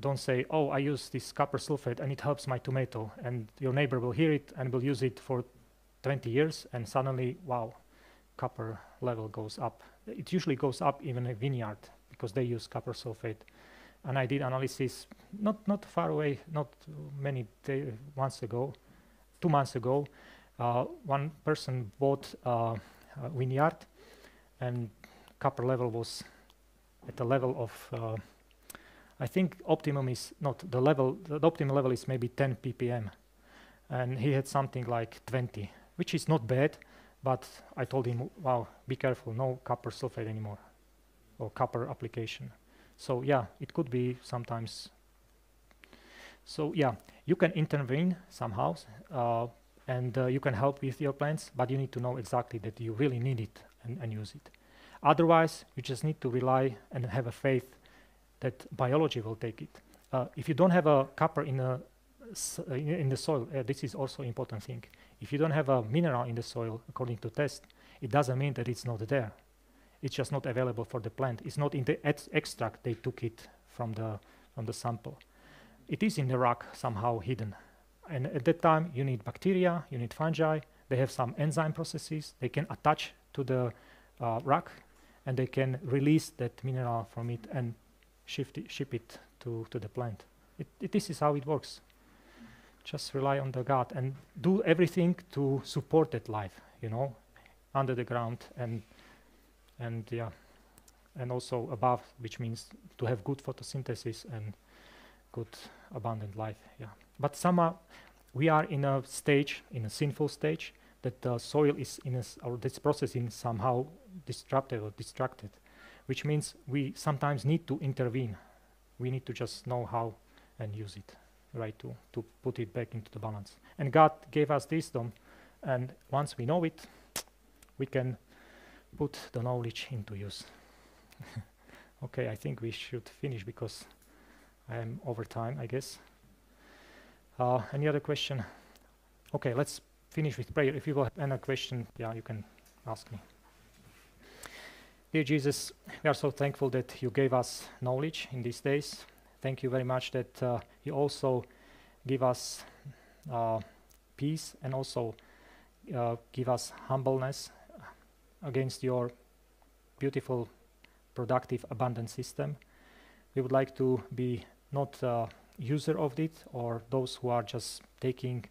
A: don't say, oh, I use this copper sulfate and it helps my tomato, and your neighbor will hear it and will use it for 20 years, and suddenly, wow, copper level goes up. It usually goes up even a vineyard because they use copper sulfate. And I did analysis not not far away, not many months ago, two months ago. Uh, one person bought uh, a vineyard, and copper level was at the level of uh, I think optimum is not the level. The optimum level is maybe 10 ppm, and he had something like 20, which is not bad. But I told him, "Wow, be careful! No copper sulfate anymore, or copper application." So yeah, it could be sometimes. So yeah, you can intervene somehow, uh, and uh, you can help with your plants, but you need to know exactly that you really need it and, and use it. Otherwise, you just need to rely and have a faith that biology will take it. Uh, if you don't have a copper in, a, in the soil, uh, this is also important thing. If you don't have a mineral in the soil according to test, it doesn't mean that it's not there. It's just not available for the plant. It's not in the ex- extract they took it from the from the sample. It is in the rock somehow hidden. And at that time, you need bacteria, you need fungi. They have some enzyme processes. They can attach to the uh, rock, and they can release that mineral from it and shift it, ship it to, to the plant. It, it, this is how it works. Just rely on the God and do everything to support that life, you know, under the ground and and yeah, and also above, which means to have good photosynthesis and good abundant life. Yeah, but somehow we are in a stage, in a sinful stage, that the soil is in a or this process is somehow disrupted or distracted which means we sometimes need to intervene. We need to just know how and use it, right, to, to put it back into the balance. And God gave us this wisdom, and once we know it, we can put the knowledge into use. *laughs* okay, I think we should finish because I am over time, I guess. Uh, any other question? Okay, let's finish with prayer. If you have any question, yeah, you can ask me. Dear Jesus, we are so thankful that you gave us knowledge in these days. Thank you very much that uh, you also give us uh, peace and also uh, give us humbleness against your beautiful, productive, abundant system. We would like to be not uh, user of it or those who are just taking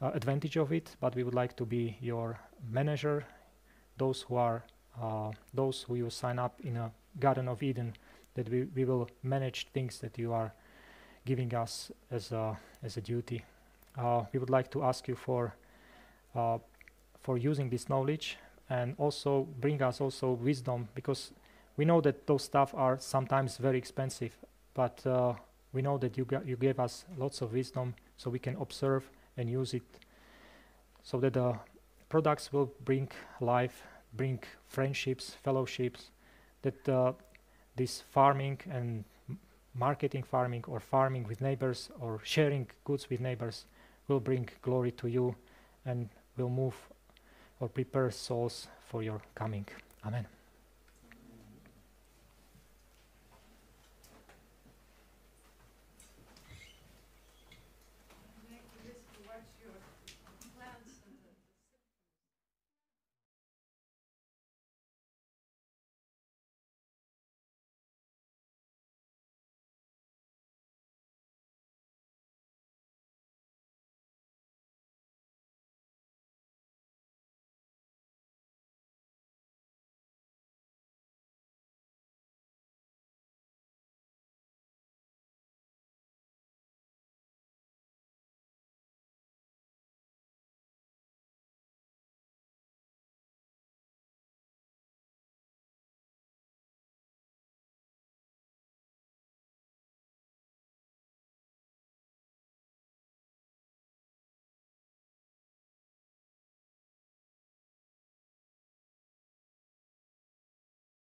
A: uh, advantage of it, but we would like to be your manager, those who are uh, those who you sign up in a Garden of Eden, that we, we will manage things that you are giving us as a, as a duty. Uh, we would like to ask you for uh, for using this knowledge and also bring us also wisdom because we know that those stuff are sometimes very expensive but uh, we know that you, you gave us lots of wisdom so we can observe and use it so that the products will bring life, bring friendships, fellowships, that uh, this farming and marketing farming or farming with neighbors or sharing goods with neighbors will bring glory to you and will move or prepare souls for your coming. Amen.